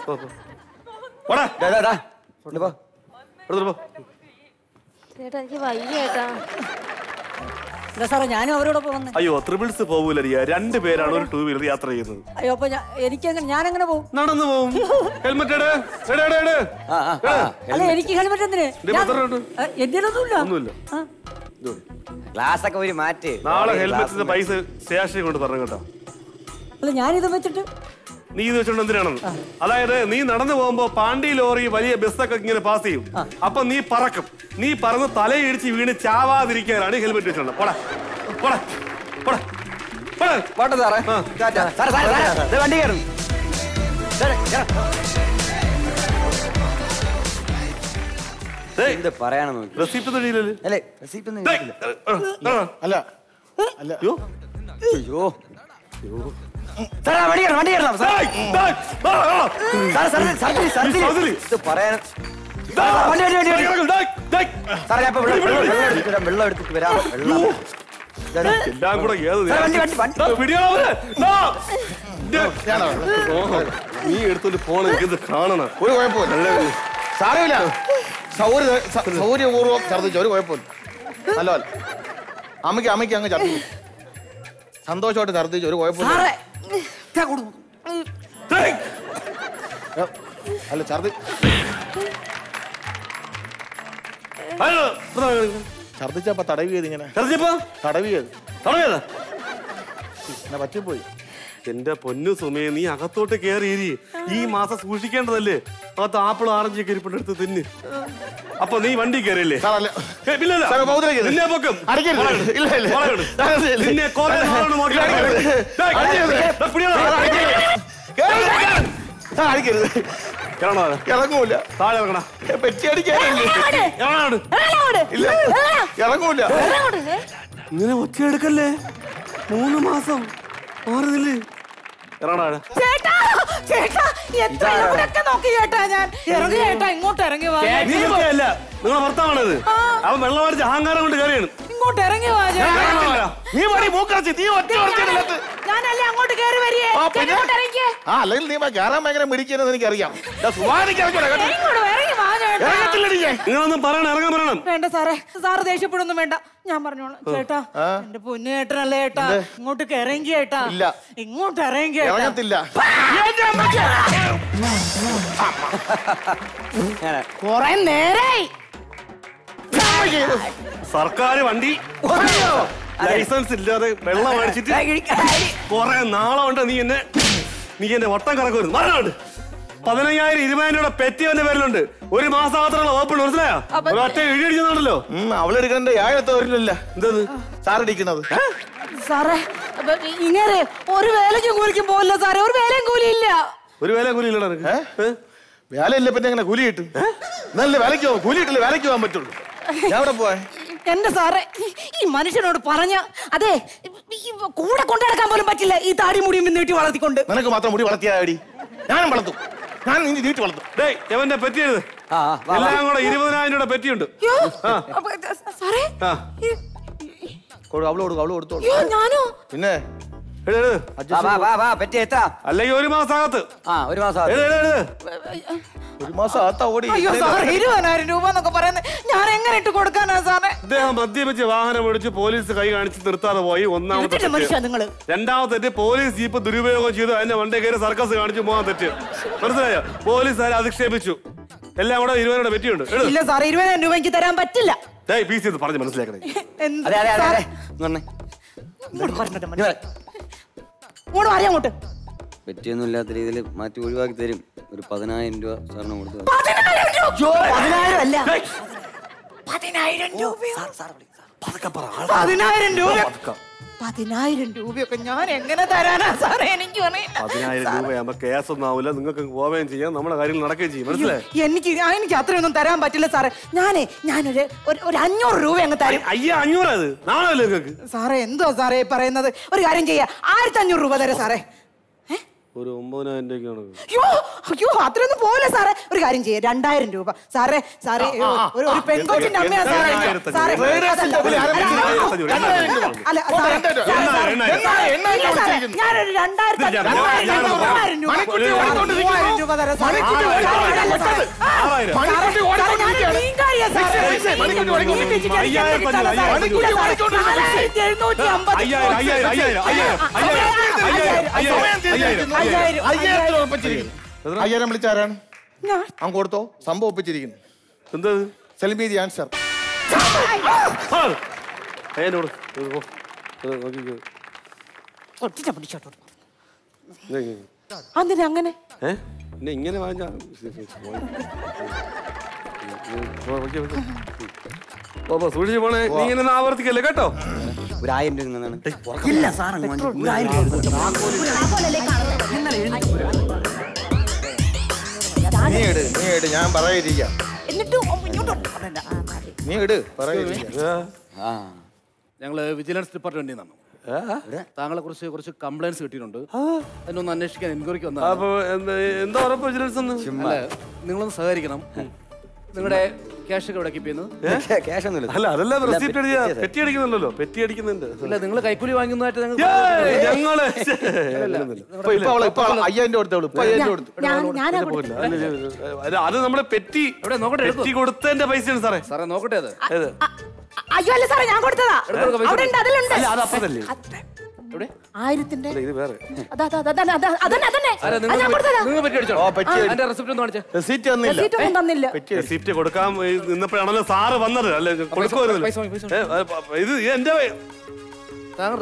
ചേട്ടാ എനിക്ക് വയ്യ ചേട്ടാ. എന്താ സാറേ ഞാനും അവരോടൊപ്പം വന്നേ. അയ്യോ ട്രിപ്പിൾസ് പോകൂലരിയ രണ്ട് പേരാണ് ഒരു ടൂ വീലർ യാത്ര ചെയ്യുന്നത്. അയ്യോ അപ്പൊ ഞാൻ എനിക്ക് ഞാൻ എങ്ങനെ പോകും നടന്നു പോവും. ഹെൽമെറ്റ് എട്. എട്, എട്, എട്. അല്ല എനിക്ക് ഹെൽമെറ്റ് എന്തിന്? ഇത് പത്രം എന്റെ ഒന്നുമില്ല. ഒന്നുമില്ല ഗ്ലാസ് ഒക്കെ ഒരു മാറ്റ്. നാളെ ഹെൽമെറ്റിന്റെ പൈസ സ്റ്റേഷനിൽ കൊണ്ട് തരണം കേട്ടോ. അല്ല ഞാനിത് വെച്ചിട്ട് നീ ഇത് വെച്ചോണ്ട് എന്തിനാണെന്ന്? അതായത് നീ നടന്നു പോകുമ്പോ പാണ്ടി ലോറി വലിയ ബസ്സൊക്കെ ഇങ്ങനെ പാസ് ചെയ്യും. അപ്പൊ നീ പറക്കും. നീ പറന്ന് തലയിടിച്ച് വീണ് ചാവാതിരിക്കാനാണ് ഹെൽമെറ്റ് വെച്ചോണ്ട്. പോടാ. പോടാ. പോടാ. പോടാ. പോട്ടെ സാറേ. ടാറ്റാ. സാറേ സാറേ സാറേ. വണ്ടി കയറും. എന്ത് പറയാണെന്ന് നോക്കി. റെസിപ്റ്റ് തൊഴിലല്ലേ അല്ലേ റെസിപ്റ്റ് ഒന്നും ഇല്ല. അല്ല. അല്ല അയ്യോ. വെള്ളം വെള്ളം എടുത്തിട്ട് വരാം, വെള്ളം എല്ലാം കൂടെ നീ എടുത്തോണ്ട് പോണ എനിക്കിത് കാണണം. ഒരു കുഴപ്പമില്ല. സാരമില്ല. സൗര്യ സൗര്യപൂർവം ഛർദ്ദിച്ചു ഒരു കുഴപ്പമില്ല. നല്ല പോലെ അമ്മയ്ക്ക് അമ്മയ്ക്ക് അങ്ങ് ഛർദിച്ചു സന്തോഷമായിട്ട് ഛർദ്ദിച്ചു ഒരു കുഴപ്പമില്ല. അല്ല ഛർദ്ദി ഛർദ്ദിച്ചപ്പോ തടവിയത് ഇങ്ങനെ? തടവിയത് തടവിയതാ? എന്നെ പറ്റിപ്പോയി എന്റെ പൊന്നു സുമേ നീ അകത്തോട്ട് കേറിയിരി ഈ മാസം സൂക്ഷിക്കേണ്ടതല്ലേ? അകത്ത് ആപ്പിൾ ആറഞ്ച് ഒക്കെ ഇരിപ്പിട്ട് തിന്ന്. അപ്പൊ നീ വണ്ടി അത്? ഇറങ്ങൂല. താഴെ ഇറങ്ങണ പെറ്റി ഇറങ്ങൂല. ഇങ്ങനെ ഒറ്റയെടുക്കല്ലേ? എടുക്കല്ലേ മൂന്ന് മാസം. മാറുന്നില്ലേ ഇറങ്ങണ ചേട്ടാ ചേട്ടാ എത്ര എവിടെയൊക്കെ നോക്കി ചേട്ടാ ഞാൻ. ഇറങ്ങി ചേട്ടാ ഇങ്ങോട്ട് ഇറങ്ങി വാ. നീ അല്ല. നിങ്ങളെ ഭർത്താവാണത്. അവൻ വെള്ളം അഹങ്കാരം കൊണ്ട് കയറിയാണ് ഇങ്ങോട്ട് ഇറങ്ങി വാ നീ മടി മൂക്കറച്ച് നീ ഒറ്റ ഞാനല്ലേ അങ്ങോട്ട് കയറി വരികയെ ആ, ഇങ്ങോട്ട് ഇറങ്ങിക്കേ. ആ അല്ലെങ്കിൽ നീ കയറാൻ ഭയങ്കര മിടിക്കുന്നത് എനിക്കറിയാം. ഇറങ്ങി നിങ്ങളൊന്നും പറയണം ഇറങ്ങാൻ പറയണം. വേണ്ട സാറേ. സാറ് ദേഷ്യപ്പെടുന്നു വേണ്ട. ഞാൻ പറഞ്ഞോളാം. ചേട്ടാ ആ? എന്റെ പൊന്നു ചേട്ടനല്ലേ ചേട്ടാ? ഇങ്ങോട്ട് ഇറങ്ങി ചേട്ടാ. ഇങ്ങോട്ട് ഇറങ്ങി ചേട്ടാ. ഇറങ്ങത്തില്ല. കൊറേ നേരായി. സർക്കാർ വണ്ടി. ലൈസൻസ് ഇല്ലാതെ വെള്ളം അടിച്ചിട്ട് കൊറേ നാളെ ഉണ്ട് നീ എന്നെ നീ എന്റെ വട്ടം കറക്കുമായിരുന്നു പറഞ്ഞോണ്ട് പതിനയ്യായിരം ഇരുപതിനായിരം രൂപ പെറ്റിയവന്റെ പേരിലുണ്ട്. ഒരു മാസം മാത്രമുള്ള ഓപ്പൺ മനസ്സിലായോ? ഒറ്റ ഇടിയടിക്കുന്നുണ്ടല്ലോ അവളെടുക്കണ്ട ഏഴത്തെ വരില്ല എന്തത്? സാറടിക്കുന്നത്. സാറേ ഇങ്ങനെ ഒരു വേലയ്ക്കും കൂലിക്കും പോകില്ല സാറേ. ഒരു വേലയും കൂലിയില്ല. ഒരു വേല കൂലി ഇല്ലടാ നിനക്ക് വേലയില്ല പിന്നെ എങ്ങനെ കൂലി കിട്ടും? നല്ല വേലയ്ക്ക് പോകാം കൂലി കിട്ടില്ല വേലയ്ക്ക് പോകാൻ പറ്റുള്ളൂ. ഞാൻ അവിടെ പോയെ എന്റെ സാറേ ഈ മനുഷ്യനോട് പറഞ്ഞ അതെ കൂടെ കൊണ്ടു നടക്കാൻ പോലും പറ്റില്ല. ഈ താടി മുടിയും നീട്ടി വളർത്തിക്കൊണ്ട്. നിനക്ക് മാത്രം മുടി വളർത്തിയാടി ഞാനും വളർത്തും. ഞാൻ നീ ജീവിച്ചു വളർത്തും. ഡേയ് എവന്റെ പെറ്റിയത് എല്ലാം കൂടെ ഇരുപതിനായിരം രൂപ പെറ്റിയുണ്ട്. പിന്നെ? പെറ്റി അല്ലെങ്കിൽ ഒരു മാസം ഒരു ഓടി. ഇരുപതിനായിരം രൂപ എന്നൊക്കെ പറയുന്നത് ഞാൻ എങ്ങനെ ഇട്ട് കൊടുക്കാനാ സാറേ? ഇദ്ദേഹം മദ്യപിച്ച് വാഹനം ഓടിച്ച് പോലീസ് കൈ കാണിച്ച് നിർത്താതെ പോയി. ഒന്നാമത്തെ തെറ്റ്. രണ്ടാമത്തെ പോലീസ് ജീപ്പ് ദുരുപയോഗം ചെയ്തു. അതിന്റെ വണ്ടി കയറി സർക്കസ് കാണിച്ചു. പോകാൻ തെറ്റ്. മനസ്സിലായോ? പോലീസ് ആരെ അധിക്ഷേപിച്ചു. എല്ലാം കൂടെ ഇരുപതിനോട് പറ്റിയുണ്ട് ഇല്ല സാറേ ഇരുപതിനായിരം രൂപ എനിക്ക് തരാൻ പറ്റില്ല. പീസ് ചെയ്ത് പറഞ്ഞ് മനസ്സിലാക്കണേ. എന്ത് അതെ അതെ അതെ സാറേ, അതെ. ഇങ്ങ് വന്നേ. ഇങ്ങോട്ട് വരണട്ടെ ഇങ്ങ് മനുഷ്യ. വരെ. ഇങ്ങോട്ട് മാറി അങ്ങോട്ട്. പെറ്റിയൊന്നും ഇല്ലാത്ത രീതിയിൽ മാറ്റി ഒഴിവാക്കി തരും. ഒരു പതിനായിരം രൂപ സാറിന് കൊടുത്തു പതിനായിരം രൂപ? പതിനായിരം അല്ല. പതിനായിരം രൂപ പതിനായിരം രൂപ പതിനായിരം രൂപയൊക്കെ ഞാൻ എങ്ങനെ തരാനാ സാറേ? എനിക്ക്. പതിനായിരം രൂപയാകുമ്പോ കേസ് ഒന്നും ആവില്ല. നിങ്ങൾക്ക് പോവുകയും ചെയ്യാം. നമ്മുടെ കാര്യങ്ങൾ നടക്കുകയും ചെയ്യും. മനസ്സിലായി? എനിക്ക് എനിക്ക് അത്രയൊന്നും തരാൻ പറ്റില്ല സാറേ. ഞാനേ ഞാനൊരു ഒരു- അഞ്ഞൂറ് രൂപ അങ്ങ് തരും. അയ്യ അഞ്ഞൂറ് അത്. നാളെ നിങ്ങൾക്ക്? സാറേ എന്തോ സാറേ പറയുന്നത്? ഒരു കാര്യം ചെയ്യാം. ആയിരത്തി അഞ്ഞൂറ് രൂപ തരാം സാറേ. ഒരു ഒമ്പതിനായിരം രൂപയ്ക്കാണ് അയ്യോ അയ്യോ അത്രയൊന്നും പോലെ സാറേ? ഒരു കാര്യം ചെയ്യാം രണ്ടായിരം രൂപ. സാറേ സാറേ ഒരു ഒരു പെൺകൊച്ചിന്റെ അമ്മയാ സാറേ. സാറേ അല്ല ഞാനൊരു രണ്ടായിരത്തി മൂവായിരം രൂപ, മൂവായിരം തരാം. സാറേ. അയ്യായിരം. അയ്യായിരം, അയ്യായിരം, അയ്യായിരം, അയ്യായിരം, വിളിച്ചാരാണ് അവൻ കൊടുത്തോ സംഭവം ഒപ്പിച്ചിരിക്കുന്നു എന്ത് സെൽമി ദി ആൻസർ അങ്ങനെ ഇങ്ങനെ സൂക്ഷിച്ചു പോണേ നീ ഇങ്ങനെ ആവർത്തിക്കല്ലേ കേട്ടോ ഒരു ആയിരം രൂപ ഇല്ല സാർ. ഒരു ആയിരം ഞാൻ പറയാതിരിക്കാം. നീ ഇട് ഞങ്ങൾ വിജിലൻസ് ഡിപ്പാർട്ട്മെന്റിൽ നിന്നാണ്. താങ്കളെ കുറിച്ച് കുറച്ച് കംപ്ലൈൻസ് കിട്ടിയിട്ടുണ്ട്. അതിനൊന്ന് അന്വേഷിക്കാൻ എൻക്വയറിക്ക് വന്നു നിങ്ങളൊന്ന് സഹകരിക്കണം. നിങ്ങളുടെ ക്യാഷ് ഒക്കെ ഇവിടെ കീപ്പ് ചെയ്യുന്നത് ക്യാഷ് ഒന്നുമില്ല. അല്ല അതല്ല റെസിപ്റ്റ് അടിക്കുക പെറ്റി അടിക്കുന്നുണ്ടല്ലോ പെറ്റി അടിക്കുന്നുണ്ട്. ഇല്ല നിങ്ങൾ കൈക്കൂലി വാങ്ങുന്നതായിട്ട് ഞങ്ങൾ. അയ്യായിരം കൊടുത്തോളൂ അല്ല. അല്ല, അല്ല, അല്ല, അത് നമ്മുടെ പെറ്റി ഇവിടെ നോക്കട്ടെ. പെറ്റി കൊടുത്തതിന്റെ പൈസയാണ് സാറേ. സാറേ നോക്കട്ടെ അത്. അയ്യോ അല്ല സാറേ ഞാൻ കൊടുത്തതാ. എടുത്തോ, അവിടെ ഉണ്ട് അതിലുണ്ട്. ആയിരത്തിന്റെ റെസിപ്റ്റ് ഒന്ന് കാണിച്ചേ. റെസീറ്റ് തന്നില്ല റെസീറ്റ് ഒന്നും തന്നില്ല. റെസിപ്റ്റ് കൊടുക്കാൻ ഈ നിന്നപ്പോഴാണല്ലോ സാറ് വന്നത്. അല്ലെ ഇത് എന്റെ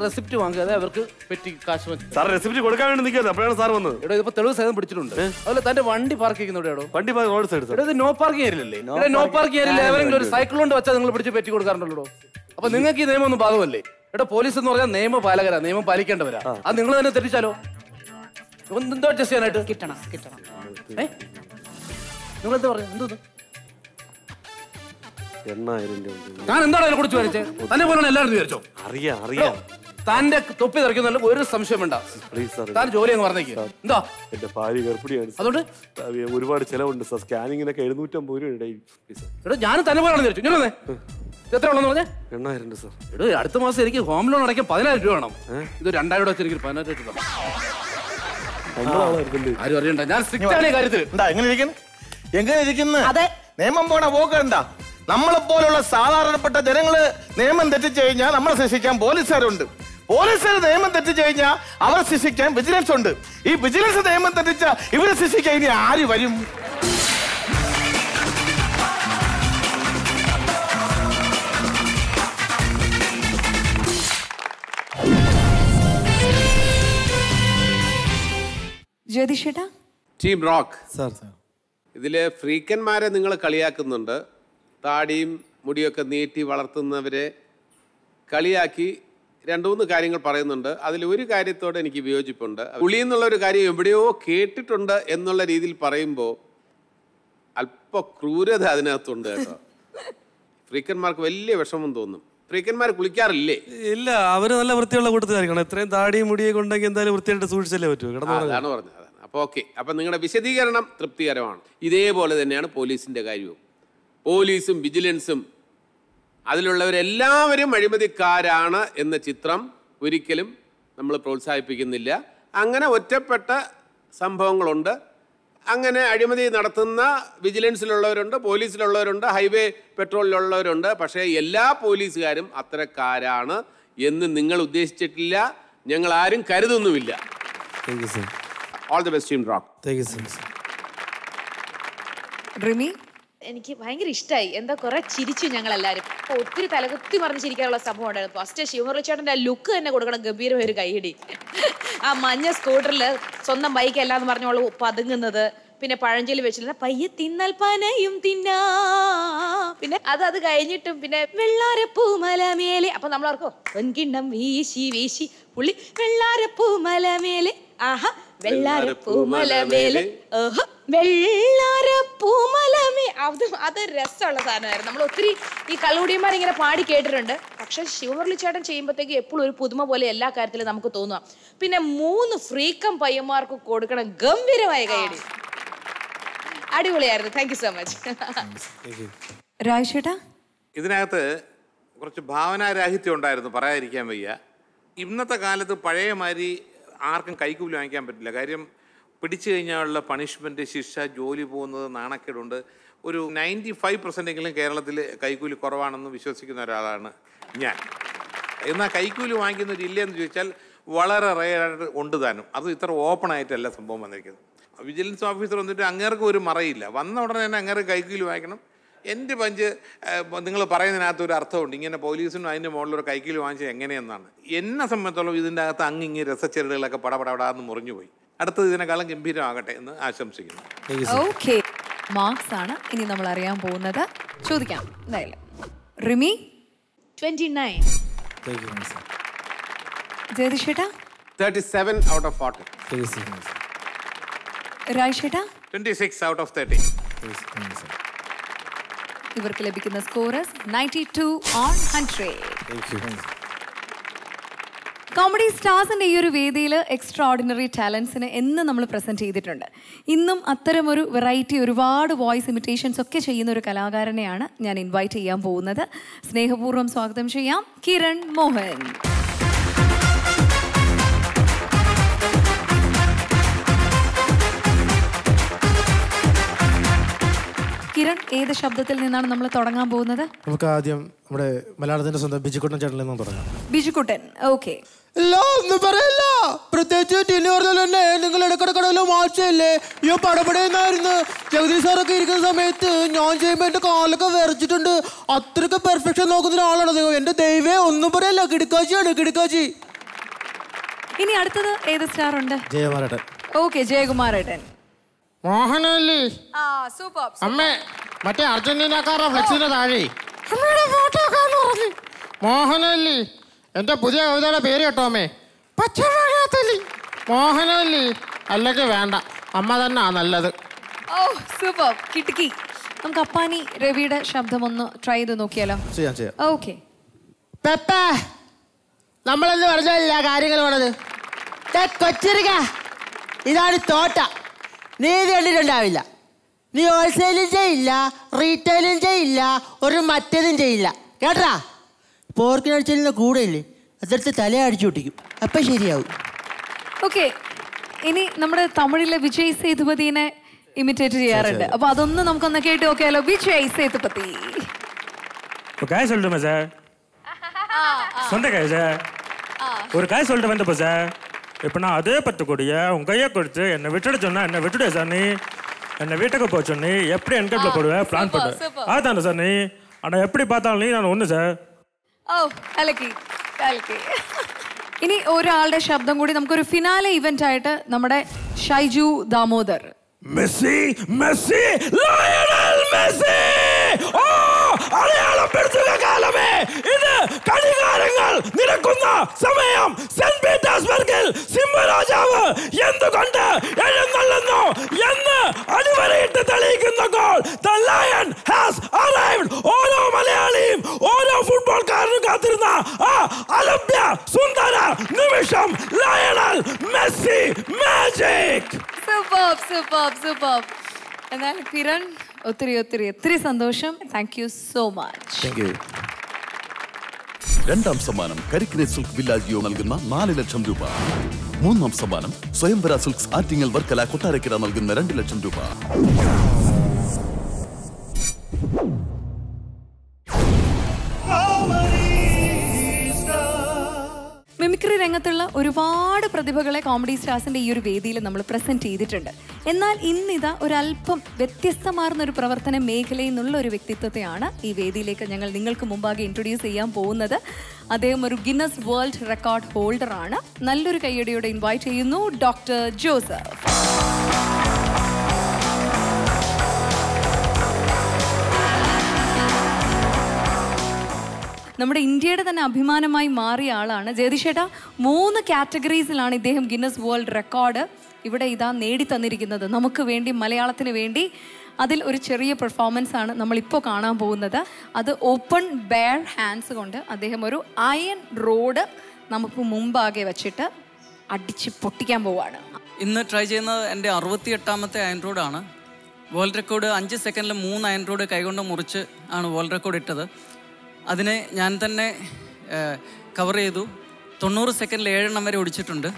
റെസിപ്റ്റ് വാങ്ങിയത് അവർക്ക് പെറ്റി കാശ് സാർ റെസിപ്റ്റ് കൊടുക്കാൻ വേണ്ടി നിൽക്കുന്നത് അപ്പോഴാണ് സാർ വന്നത്. ഇവിടെ ഇതിപ്പോ തെളിവ് സഹിതം പിടിച്ചിട്ടുണ്ട്. അതുപോലെ തന്റെ വണ്ടി പാർക്ക് ചെയ്യുന്ന എവിടെയാണോ വണ്ടി റോഡ് സൈഡ് ഇത് നോ പാർക്കിംഗ് ഏരിയല്ലേ നോ പാർക്കിംഗ് ഏരിയല്ലേ ഏതെങ്കിലും ഒരു സൈക്കിൾ കൊണ്ട് വെച്ചാൽ നിങ്ങൾ പിടിച്ച് പറ്റി കൊടുക്കാറുണ്ടല്ലോ അപ്പൊ നിങ്ങൾക്ക് ഈ നിയമം ഒന്നും ബാധകമല്ലേ ഇവിടെ പോലീസ് എന്ന് പറഞ്ഞാൽ നിയമപാലകരാ നിയമം പാലിക്കേണ്ടവരാ. അത് നിങ്ങൾ തന്നെ തെറ്റിച്ചാലോ? എന്തോ അഡ്ജസ്റ്റ് ചെയ്യാനായിട്ട്? കിട്ടണം കിട്ടണം. നിങ്ങൾ എന്താ ഞാൻ എന്താണ് അതിനെ കുറിച്ച് തന്നെ പോലെയാണ് എല്ലാവരും വിചാരിച്ചോ? അറിയാം അറിയാം. തന്റെ തൊപ്പി തെറിക്കുന്നതിൽ ഒരു സംശയം വേണ്ട. താൻ ജോലി എന്ന് പറഞ്ഞേക്ക്. എന്താ? എന്റെ ഭാര്യ ഗർഭിണിയാണ് അതുകൊണ്ട്? ഒരുപാട് ചെലവുണ്ട് സാർ സ്കാനിങ്ങിനൊക്കെ എഴുന്നൂറ്റമ്പത് രൂപ എടോ ഞാൻ തന്നെ പോലെയാണ് വിചാരിച്ചു. ഇത് എത്ര ഉള്ളെന്ന് പറഞ്ഞേ? എണ്ണായിരം രൂപ സാർ എടോ അടുത്ത മാസം എനിക്ക് ഹോം ലോൺ അടയ്ക്കാൻ പതിനായിരം രൂപ വേണം. ഇത് രണ്ടായിരം രൂപ വെച്ച് എനിക്ക് പതിനായിരം രൂപ. ആരും അറിയണ്ട. ഞാൻ സ്ട്രിക്റ്റ് ആണ് കാര്യത്തിൽ എന്താ എങ്ങനെ ഇരിക്കുന്നു? എങ്ങനെ ഇരിക്കുന്നു? നിയമം പോണ പോക്കണ്ട നമ്മളെ പോലുള്ള സാധാരണപ്പെട്ട ജനങ്ങൾ നിയമം തെറ്റിച്ചു കഴിഞ്ഞാൽ നമ്മളെ ശിക്ഷിക്കാൻ പോലീസുകാരുണ്ട്. പോലീസുകാർ നിയമം തെറ്റിച്ചു കഴിഞ്ഞാൽ അവരെ ശിക്ഷിക്കാൻ വിജിലൻസ് ഉണ്ട്. ഈ വിജിലൻസ് നിയമം തെറ്റിച്ച ഇവരെ ശിക്ഷിക്കാൻ ഇനി ആര് വരും? ജ്യോതിഷേട്ടാ ടീം റോക്ക്. Sir sir. ഇതിലെ ഫ്രീക്കന്മാരെ നിങ്ങൾ കളിയാക്കുന്നുണ്ട്. താടിയും മുടിയൊക്കെ നീട്ടി വളർത്തുന്നവരെ കളിയാക്കി രണ്ടു മൂന്ന് കാര്യങ്ങൾ പറയുന്നുണ്ട്. അതിൽ ഒരു കാര്യത്തോട് എനിക്ക് വിയോജിപ്പുണ്ട്. പുളി എന്നുള്ള ഒരു കാര്യം എവിടെയോ കേട്ടിട്ടുണ്ട് എന്നുള്ള രീതിയിൽ പറയുമ്പോൾ അല്പ ക്രൂരത അതിനകത്തുണ്ട് കേട്ടോ. ഫ്രീക്കന്മാർക്ക് വലിയ വിഷമം തോന്നും. ഫ്രീക്കന്മാർ കുളിക്കാറില്ലേ? ഇല്ല അവർ നല്ല വൃത്തിയുള്ള കൂട്ടത്തിലായിരിക്കണം. ഇത്രയും താടിയും മുടിയൊക്കെ ഉണ്ടെങ്കിൽ എന്തായാലും വൃത്തിയായിട്ട് സൂക്ഷിച്ചല്ലേ പറ്റൂ. കിടന്നു അതാണ് പറഞ്ഞത്. ഓക്കെ. അപ്പം നിങ്ങളുടെ വിശദീകരണം തൃപ്തികരമാണ്. ഇതേപോലെ തന്നെയാണ് പോലീസിന്റെ കാര്യവും. പോലീസും വിജിലൻസും അതിലുള്ളവരെല്ലാവരും അഴിമതിക്കാരാണ് എന്ന ചിത്രം ഒരിക്കലും നമ്മൾ പ്രോത്സാഹിപ്പിക്കുന്നില്ല. അങ്ങനെ ഒറ്റപ്പെട്ട സംഭവങ്ങളുണ്ട്. അങ്ങനെ അഴിമതി നടത്തുന്ന വിജിലൻസിലുള്ളവരുണ്ട് പോലീസിലുള്ളവരുണ്ട് ഹൈവേ പെട്രോളിലുള്ളവരുണ്ട്. പക്ഷേ എല്ലാ പോലീസുകാരും അത്തരക്കാരാണ് എന്ന് നിങ്ങൾ ഉദ്ദേശിച്ചിട്ടില്ല. ഞങ്ങൾ ആരും കരുതുന്നുമില്ല all the best team rock thank you sir Rimi? എനിക്ക് ഭയങ്കര ഇഷ്ടമായി എന്താ കുറെ ചിരിച്ചു ഞങ്ങൾ എല്ലാവരും ഒത്തിരി തലകുത്തി മറിഞ്ഞ് ചിരിക്കാനുള്ള സംഭവം ഉണ്ടായിരുന്നു ഫസ്റ്റ് ശിവമുരളിച്ചേട്ടന്റെ ആ ലുക്ക് തന്നെ കൊടുക്കണം ഗംഭീരമായ ഒരു കൈയടി. ആ മഞ്ഞ സ്കൂട്ടറിൽ സ്വന്തം ബൈക്ക് അല്ലാന്ന് പറഞ്ഞോളൂ പതുങ്ങുന്നത്. പിന്നെ പഴഞ്ചൊല്ലി വെച്ചിരുന്ന പയ്യെ തിന്നാൽ പനയും തിന്നാ. പിന്നെ അത് അത് കഴിഞ്ഞിട്ടും പിന്നെ വെള്ളാരപ്പൂമലമേലെ അപ്പൊ നമ്മൾ ഓർക്കോ പൊൻകിണ്ണം വീശി വീശി. പുള്ളി വെള്ളാരപ്പൂമലമേലെ ആഹാ അത് രസമുള്ള സാധനമായിരുന്നു. നമ്മൾ ഒത്തിരി ഈ കള്ളുടിയന്മാർ ഇങ്ങനെ പാടി കേട്ടിട്ടുണ്ട്. പക്ഷെ ശിവമുരളി ചേട്ടൻ ചെയ്യുമ്പോഴത്തേക്ക് എപ്പോഴും ഒരു പുതുമ പോലെ എല്ലാ കാര്യത്തിലും നമുക്ക് തോന്നുക. പിന്നെ മൂന്ന് ഫ്രീക്കം പയ്യന്മാർക്ക് കൊടുക്കണം ഗംഭീരമായ കൈയടി അടിപൊളിയായിരുന്നു. താങ്ക് യു സോ മച്ച് രാജേട്ടാ ഇതിനകത്ത് കുറച്ച് ഭാവനാരാഹിത്യം ഉണ്ടായിരുന്നു. പറയാതിരിക്കാൻ വയ്യ. ഇന്നത്തെ കാലത്ത് പഴയ മാതിരി ആർക്കും കൈക്കൂലി വാങ്ങിക്കാൻ പറ്റില്ല. കാര്യം പിടിച്ചു കഴിഞ്ഞാലുള്ള പണിഷ്മെന്റ് ശിക്ഷ ജോലി പോകുന്നത് നാണക്കേടുണ്ട്. ഒരു നയന്റി ഫൈവ് പെർസെന്റെങ്കിലും കേരളത്തിൽ കൈക്കൂലി കുറവാണെന്ന് വിശ്വസിക്കുന്ന ഒരാളാണ് ഞാൻ. എന്നാൽ കൈക്കൂലി വാങ്ങിക്കുന്നവരില്ലെന്ന് ചോദിച്ചാൽ വളരെ റയറായിട്ട് ഉണ്ട് താനും. അത് ഇത്ര ഓപ്പൺ ആയിട്ടല്ല സംഭവം വന്നിരിക്കുന്നത്. വിജിലൻസ് ഓഫീസർ വന്നിട്ട് അങ്ങേർക്ക് ഒരു മറയില്ല. വന്ന ഉടനെ തന്നെ അങ്ങേർക്ക് കൈക്കൂലി വാങ്ങിക്കണം. എന്റെ പഞ്ച് നിങ്ങൾ പറയുന്നതിനകത്ത് ഒരു അർത്ഥമുണ്ട്. ഇങ്ങനെ പോലീസിനും അതിന്റെ മുകളിൽ ഒരു കൈക്കൂലി വാങ്ങിച്ചത് എങ്ങനെയെന്നാണ്. എന്നെ സംബന്ധിച്ചോളം ഇതിന്റെ അകത്ത് അങ്ങിങ്ങി രസച്ചെറുകളൊക്കെ പടപടപടാന്ന് മുറിഞ്ഞു പോയി അടുത്തത് ഇതിനേക്കാളും ഗംഭീരമാകട്ടെ എന്ന് ആശംസിക്കുന്നു. ഓക്കെ മാർക്സ് ആണ് ഇനി നമ്മൾ അറിയാൻ പോകുന്നത്. ചോദിക്കാം. എന്തായാലും. Rimi? Twenty nine ജയതിഷേട്ടാ thirty seven out of forty twenty six out of thirty ഇവർക്ക് ലഭിക്കുന്ന scores ninety two on hundred comedy സ്റ്റാർസിന്റെ ഈ ഒരു വേദിയിൽ എക്സ്ട്രാ ഓർഡിനറി ടാലൻസിന് എന്ന് നമ്മൾ പ്രസന്റ് ചെയ്തിട്ടുണ്ട്. ഇന്നും അത്തരമൊരു വെറൈറ്റി ഒരുപാട് വോയിസ് ഇമിറ്റേഷൻസ് ഒക്കെ ചെയ്യുന്ന ഒരു കലാകാരനെയാണ് ഞാൻ ഇൻവൈറ്റ് ചെയ്യാൻ പോകുന്നത്. സ്നേഹപൂർവം സ്വാഗതം ചെയ്യാം കിരൺ മോഹൻ. കിരൺ ഏത് ശബ്ദത്തിൽ നിന്നാണ് നമ്മൾ തുടങ്ങാൻ പോകുന്നത്? നമുക്ക് ആദ്യം നമ്മുടെ മലയാളത്തിന്റെ സ്വന്തം ബിജുക്കുട്ടൻ ചേട്ടനിൽ നിന്നും തുടങ്ങാം. ബിജുക്കുട്ടൻ ഓക്കെ. ഒന്നും പറയില്ല. പ്രത്യേകിച്ച് ടിനി പറഞ്ഞാൽ തന്നെ നിങ്ങൾ ഇടക്കിടക്കടല്ലോ മാച്ചല്ലേ അയ്യോ പടപടയെന്നായിരുന്നു. ജഗദീഷ് സാറൊക്കെ ഇരിക്കുന്ന സമയത്ത് ഞാൻ ചെയ്യുമ്പോൾ എന്റെ കാലൊക്കെ വിറച്ചിട്ടുണ്ട്. അത്രയ്ക്ക് പെർഫെക്ഷൻ നോക്കുന്ന ഒരാളാണ് നിങ്ങൾ എന്റെ ദൈവേ ഒന്നും പറയല്ല. കിടക്കാച്ചിയാണ് കിടക്കാച്ചി. ഇനി അടുത്തത് ഏത് സ്റ്റാർ ഉണ്ട് ജയകുമാരേട്ടൻ. ഓക്കെ ജയകുമാരേട്ടൻ. മോഹനല്ലി? ആ സൂപ്പർ അമ്മേ മറ്റേ അർജന്റീനക്കാരുടെ ഫ്ലെക്സിന്റെ താഴെ. മോഹനല്ലി? എന്റെ പുതിയ കവിതയുടെ പേര് കേട്ടോ അമ്മേ. പച്ചമഴത്തല്ലി മോഹനല്ലി? അല്ലെങ്കിൽ വേണ്ട. അമ്മ തന്നെ ആ നല്ലത്. ഓ സൂപ്പർ. കിടുക്കി നമുക്ക് അപ്പാനി രവിയുടെ ശബ്ദം ഒന്ന് ട്രൈ ചെയ്ത് നോക്കിയാലോ? ചെയ്യാം ചെയ്യാം. ഓക്കെ. പെപ്പ നമ്മളെന്ന് പറഞ്ഞല്ല കാര്യങ്ങൾ വേണത് കൊച്ചിരിക്ക. ഇതാണ് തോട്ട. നീ ഇത് കണ്ടിട്ടുണ്ടാവില്ല നീ ഹോൾസെയിലും ചെയ്യില്ല റീറ്റെയിലും ചെയ്യില്ല ഒരു മറ്റേതും ചെയ്യില്ല കേട്ടാ പോർക്കിനടിച്ചതിന് കൂടെ ഇല്ലേ അതെടുത്ത് തല അടിച്ചു പൊട്ടിക്കും അപ്പം ശരിയാവും ഓക്കെ ഇനി നമ്മുടെ തമിഴിലെ വിജയ് സേതുപതിനെ ഇമിറ്റേറ്റ് ചെയ്യാറുണ്ട് അപ്പൊ അതൊന്ന് നമുക്കൊന്ന് കേട്ട് നോക്കിയാലോ വിജയ് സേതുപതി ஒரு காய் சொல்லட்டுமா சார் சொந்த காய் சார் ஒரு காய் சொல்லிட்டு வந்தப்ப சார் இப்போ நான் அதே பத்து கோடியை உன் கையை கொடுத்து என்னை விட்டுட சொன்னா என்னை விட்டுட சார் நீ என்னை வீட்டுக்கு போக சொன்னி எப்படி என்கட்ல போடுவேன் பிளான் super, பண்ணுவேன் super. அதானே சார் நீ ஆனால் எப்படி பார்த்தாலும் நீ நான் ஒன்று சார் ഓ കലക്കി കലക്കി ഇനി ഒരാളുടെ ശബ്ദം കൂടി നമുക്കൊരു ഫിനാലെ ഇവന്റ് ആയിട്ട് നമ്മുടെ Shaiju Damodar Messi Messi Lionel Messi ഓ അടയാളപ്പെടുത്തുക കാലമേ ഇത് കടികാരങ്ങൾ നിരക്കുന്ന സമയം സെന്റ് പീറ്റേഴ്സ്ബർഗിൽ സിംഹരാജാവ് എന്തുകൊണ്ട് എഴുന്നള്ളുന്നു എന്ന് അടിവരയിട്ട് തെളിയിക്കുന്ന goal. The lion has arrived ഓരോ മലയാളിയും ഓരോ ഫുട്ബോൾക്കാരനും കാത്തിരുന്ന ആ അലഭ്യ സുന്ദര നിമിഷം Lionel Messi magic super super super എന്നാൽ കിരൺ ഒത്തിരി ഒത്തിരി ഒത്തിരി സന്തോഷം. താങ്ക് യു സോ മച്ച് രണ്ടാം സമ്മാനം കരിക്കിനെ സിൽക്ക് വില്ലാജിയോ നൽകുന്ന നാല് ലക്ഷം രൂപ. മൂന്നാം സമ്മാനം സ്വയംവര സിൽക്സ് ആറ്റിങ്ങൽ വർക്കല കൊട്ടാരക്കര നൽകുന്ന രണ്ട് ലക്ഷം രൂപ. ഒരുപാട് പ്രതിഭകളെ കോമഡി സ്റ്റാർസിന്റെ ഈ ഒരു വേദിയിൽ നമ്മൾ പ്രസന്റ് ചെയ്തിട്ടുണ്ട്. എന്നാൽ ഇന്നിതാ ഒരല്പം വ്യത്യസ്തമാർന്ന ഒരു പ്രവർത്തന മേഖലയിൽ നിന്നുള്ള ഒരു വ്യക്തിത്വത്തെയാണ് ഈ വേദിയിലേക്ക് ഞങ്ങൾ നിങ്ങൾക്ക് മുമ്പാകെ ഇൻട്രൊഡ്യൂസ് ചെയ്യാൻ പോകുന്നത്. അദ്ദേഹം ഒരു ഗിന്നസ് വേൾഡ് റെക്കോർഡ് ഹോൾഡറാണ് നല്ലൊരു കയ്യടിയോടെ ഇൻവൈറ്റ് ചെയ്യുന്നു ഡോക്ടർ ജോസഫ് നമ്മുടെ ഇന്ത്യയുടെ തന്നെ അഭിമാനമായി മാറിയ ആളാണ്. ജയതിഷേട്ട മൂന്ന് കാറ്റഗറീസിലാണ് ഇദ്ദേഹം ഗിന്നസ് വേൾഡ് റെക്കോർഡ് ഇവിടെ ഇതാ നേടി തന്നിരിക്കുന്നത് നമുക്ക് വേണ്ടി മലയാളത്തിന് വേണ്ടി അതിൽ ഒരു ചെറിയ പെർഫോമൻസ് ആണ് നമ്മളിപ്പോൾ കാണാൻ പോകുന്നത്. അത് ഓപ്പൺ ബെയർ ഹാൻഡ്സ് കൊണ്ട് അദ്ദേഹം ഒരു അയൺ റോഡ് നമുക്ക് മുമ്പാകെ വെച്ചിട്ട് അടിച്ച് പൊട്ടിക്കാൻ പോവാണ്. ഇന്ന് ട്രൈ ചെയ്യുന്നത് എന്റെ അറുപത്തി എട്ടാമത്തെ അയൺ റോഡാണ് വേൾഡ് റെക്കോർഡ് അഞ്ച് സെക്കൻഡിൽ മൂന്ന് അയൺ റോഡ് കൈകൊണ്ട് മുറിച്ച് ആണ് വേൾഡ് റെക്കോർഡ് ഇട്ടത്. അതിനെ ഞാൻ തന്നെ കവർ ചെയ്തു. തൊണ്ണൂറ് സെക്കൻഡിൽ ഏഴെണ്ണം വരെ ഓടിച്ചിട്ടുണ്ട്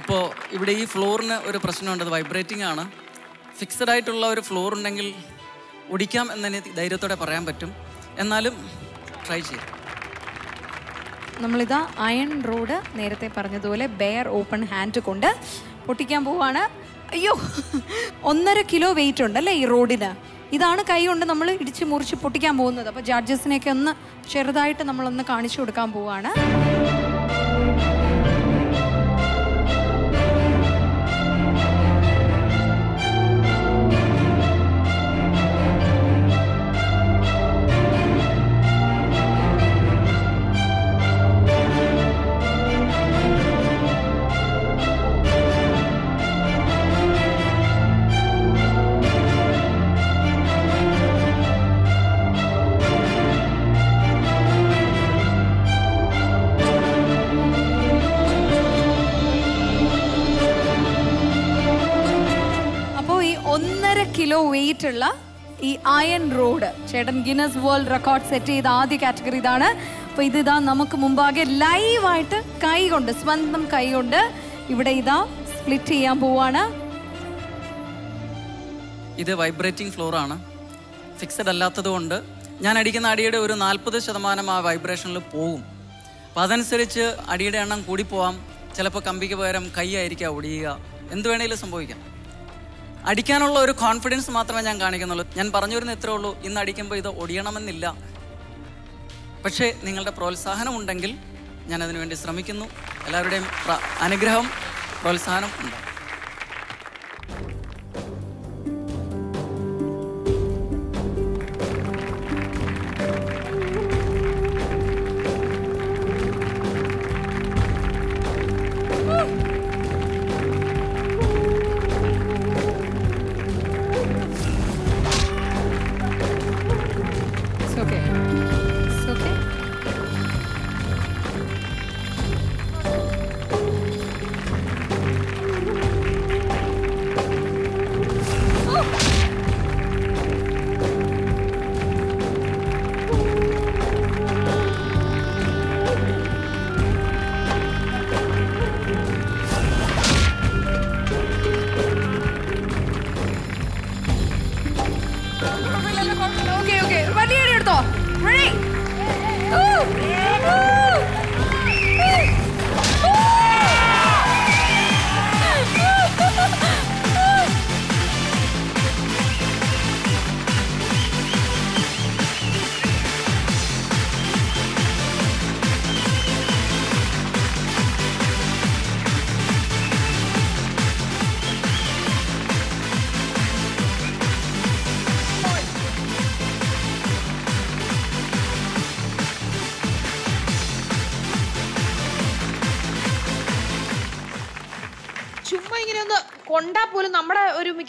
ഇപ്പോൾ ഇവിടെ ഈ ഫ്ലോറിന് ഒരു പ്രശ്നമുണ്ട്. അത് വൈബ്രേറ്റിംഗ് ആണ്. ഫിക്സഡ് ആയിട്ടുള്ള ഒരു ഫ്ലോർ ഉണ്ടെങ്കിൽ ഒടിക്കാം എന്നെ ധൈര്യത്തോടെ പറയാൻ പറ്റും. എന്നാലും ട്രൈ ചെയ്യാം. നമ്മളിതാ അയൺ റോഡ് നേരത്തെ പറഞ്ഞതുപോലെ ബെയർ ഓപ്പൺ ഹാൻഡ് കൊണ്ട് പൊട്ടിക്കാൻ പോവാണ്. അയ്യോ ഒന്നര കിലോ വെയിറ്റ് ഉണ്ട് അല്ലേ ഈ റോഡിന് ഇതാണ് കൈ കൊണ്ട് നമ്മൾ ഇടിച്ച് മുറിച്ച് പൊട്ടിക്കാൻ പോകുന്നത്. അപ്പോൾ ജഡ്ജസിനെയൊക്കെ ഒന്ന് ചെറുതായിട്ട് നമ്മളൊന്ന് കാണിച്ചു കൊടുക്കാൻ പോവാണ്. കിലോ വെയിറ്റ് ഉള്ള ഈ അയൺ റോഡ് ചേട്ടൻ ഗിന്നസ് വേൾഡ് റെക്കോർഡ് സെറ്റ് ചെയ്ത ആദ്യ കാറ്റഗറി ഇതാണ്. അപ്പോൾ ഇത് ഇതാ നമുക്ക് മുമ്പാകെ ലൈവായിട്ട് കൈ കൊണ്ട് സ്വന്തം കൈ കൊണ്ട് ഇവിടെ ഇതാ സ്പ്ലിറ്റ് ചെയ്യാൻ പോവാണ്. ഇത് വൈബ്രേറ്റിംഗ് ഫ്ലോർ ആണ്. ഫിക്സഡ് അല്ലാത്തത് കൊണ്ട് ഞാൻ അടിക്കുന്ന അടിയുടെ ഒരു നാൽപ്പത് ശതമാനം ആ വൈബ്രേഷനിൽ പോകും. അപ്പം അതനുസരിച്ച് അടിയുടെ എണ്ണം കൂടിപ്പോവാം ചിലപ്പോൾ കമ്പിക്ക് പകരം കൈ ആയിരിക്കാം ഒടിയുക എന്ത് വേണേലും സംഭവിക്കാം. അടിക്കാനുള്ള ഒരു കോൺഫിഡൻസ് മാത്രമേ ഞാൻ കാണിക്കുന്നുള്ളൂ. ഞാൻ പറഞ്ഞു വരുന്ന ഇത്രേ ഉള്ളൂ. ഇന്ന് അടിക്കുമ്പോൾ ഇത് ഒടിയണമെന്നില്ല. പക്ഷേ നിങ്ങളുടെ പ്രോത്സാഹനം ഉണ്ടെങ്കിൽ ഞാൻ അതിനുവേണ്ടി ശ്രമിക്കുന്നു. എല്ലാവരുടെയും അനുഗ്രഹം പ്രോത്സാഹനം ഉണ്ട്.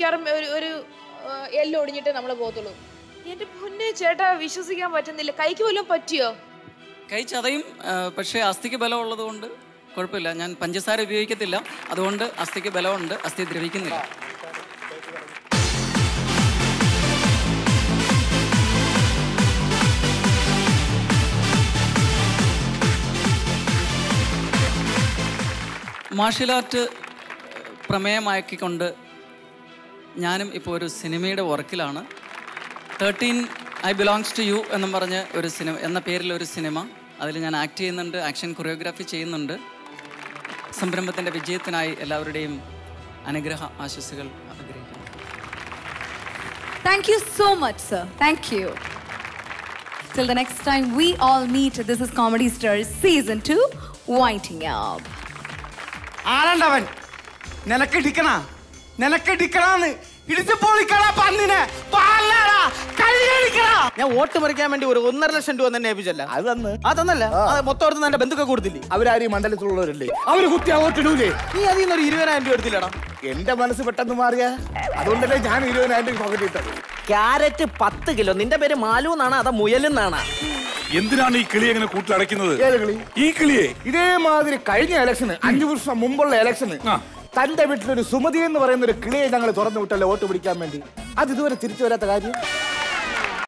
മിക്കവാറും ഒരു ഒരു എല്ലാം ഒടിഞ്ഞിട്ട് നമ്മൾ പോകത്തുള്ളൂ. എന്റെ പൊന്നെ ചേട്ടാ വിശ്വസിക്കാൻ പറ്റുന്നില്ല. കൈക്ക് വല്ലതും പറ്റിയോ? കൈ ചതയും പക്ഷേ അസ്ഥിക്ക് ബലം ഉള്ളതുകൊണ്ട് കുഴപ്പമില്ല. ഞാൻ പഞ്ചസാര ഉപയോഗിക്കത്തില്ല. അതുകൊണ്ട് അസ്ഥിക്ക് ബലമുണ്ട്. അസ്ഥി ദ്രവിക്കുന്നില്ല. മാർഷ്യൽ ആർട്ട് പ്രമേയമാക്കിക്കൊണ്ട് ഞാനും ഇപ്പോൾ ഒരു സിനിമയുടെ വർക്കിലാണ്. Thirteen I belongs to you എന്നും പറഞ്ഞ് ഒരു സിനിമ എന്ന പേരിൽ ഒരു സിനിമ. അതിൽ ഞാൻ ആക്ട് ചെയ്യുന്നുണ്ട് ആക്ഷൻ കൊറിയോഗ്രാഫി ചെയ്യുന്നുണ്ട്. സംരംഭത്തിന്റെ വിജയത്തിനായി എല്ലാവരുടെയും അനുഗ്രഹ ആശംസകൾ ആഗ്രഹിക്കുന്നു. Thank you so much, sir. Thank you. Till the next time we all meet, this is Comedy Stars Season 2, Winding Up. ആരാണ്ടവൻ? നിനക്കിടിക്കണ നിനക്കിടിക്കണാന്ന്. ഇടിച്ചു പൊളിക്കടാ പന്നിനെ. പാലാടാ. ഞാൻ വോട്ട് മറിക്കാൻ വേണ്ടി ഒരു ഒന്നര ലക്ഷം രൂപ തന്നെ ഏൽപ്പിച്ചല്ല അത് തന്ന്. ആ. തന്നല്ല മൊത്തം എടുത്ത് എന്റെ ബന്ധുക്കെ കൊടുത്തില്ലേ? അവരാരും ഈ മണ്ഡലത്തിലുള്ളവരല്ലേ? അവർ കുത്തി അങ്ങോട്ടിടൂലേ നീ അതിൽ നിന്ന് ഒരു ഇരുപതിനായിരം രൂപ എടുത്തില്ലടാ. എന്റെ മനസ്സ് പെട്ടെന്ന് മാറിയ? അതുകൊണ്ടല്ലേ ഞാൻ ഇരുപതിനായിരം രൂപ പോക്കറ്റ് ഇട്ടത്. ക്യാരറ്റ് പത്ത് കിലോ. നിന്റെ പേര് മാലു എന്നാണ് അതാ മുയലെന്നാണ് എന്തിനാണ് ഈ കിളി എങ്ങനെ കൂട്ടിലടയ്ക്കുന്നത്? ഈ കിളിയെ? ഇതേമാതിരി കഴിഞ്ഞ ഇലക്ഷന് അഞ്ചു വർഷം മുമ്പുള്ള ഇലക്ഷന് തന്റെ വീട്ടിലൊരു സുമതി എന്ന് പറയുന്ന ഒരു കിളിയെ ഞങ്ങൾ തുറന്നു വിട്ടല്ലോ വോട്ട് പിടിക്കാൻ വേണ്ടി? അത് ഇതുവരെ തിരിച്ചു വരാത്ത കാര്യം?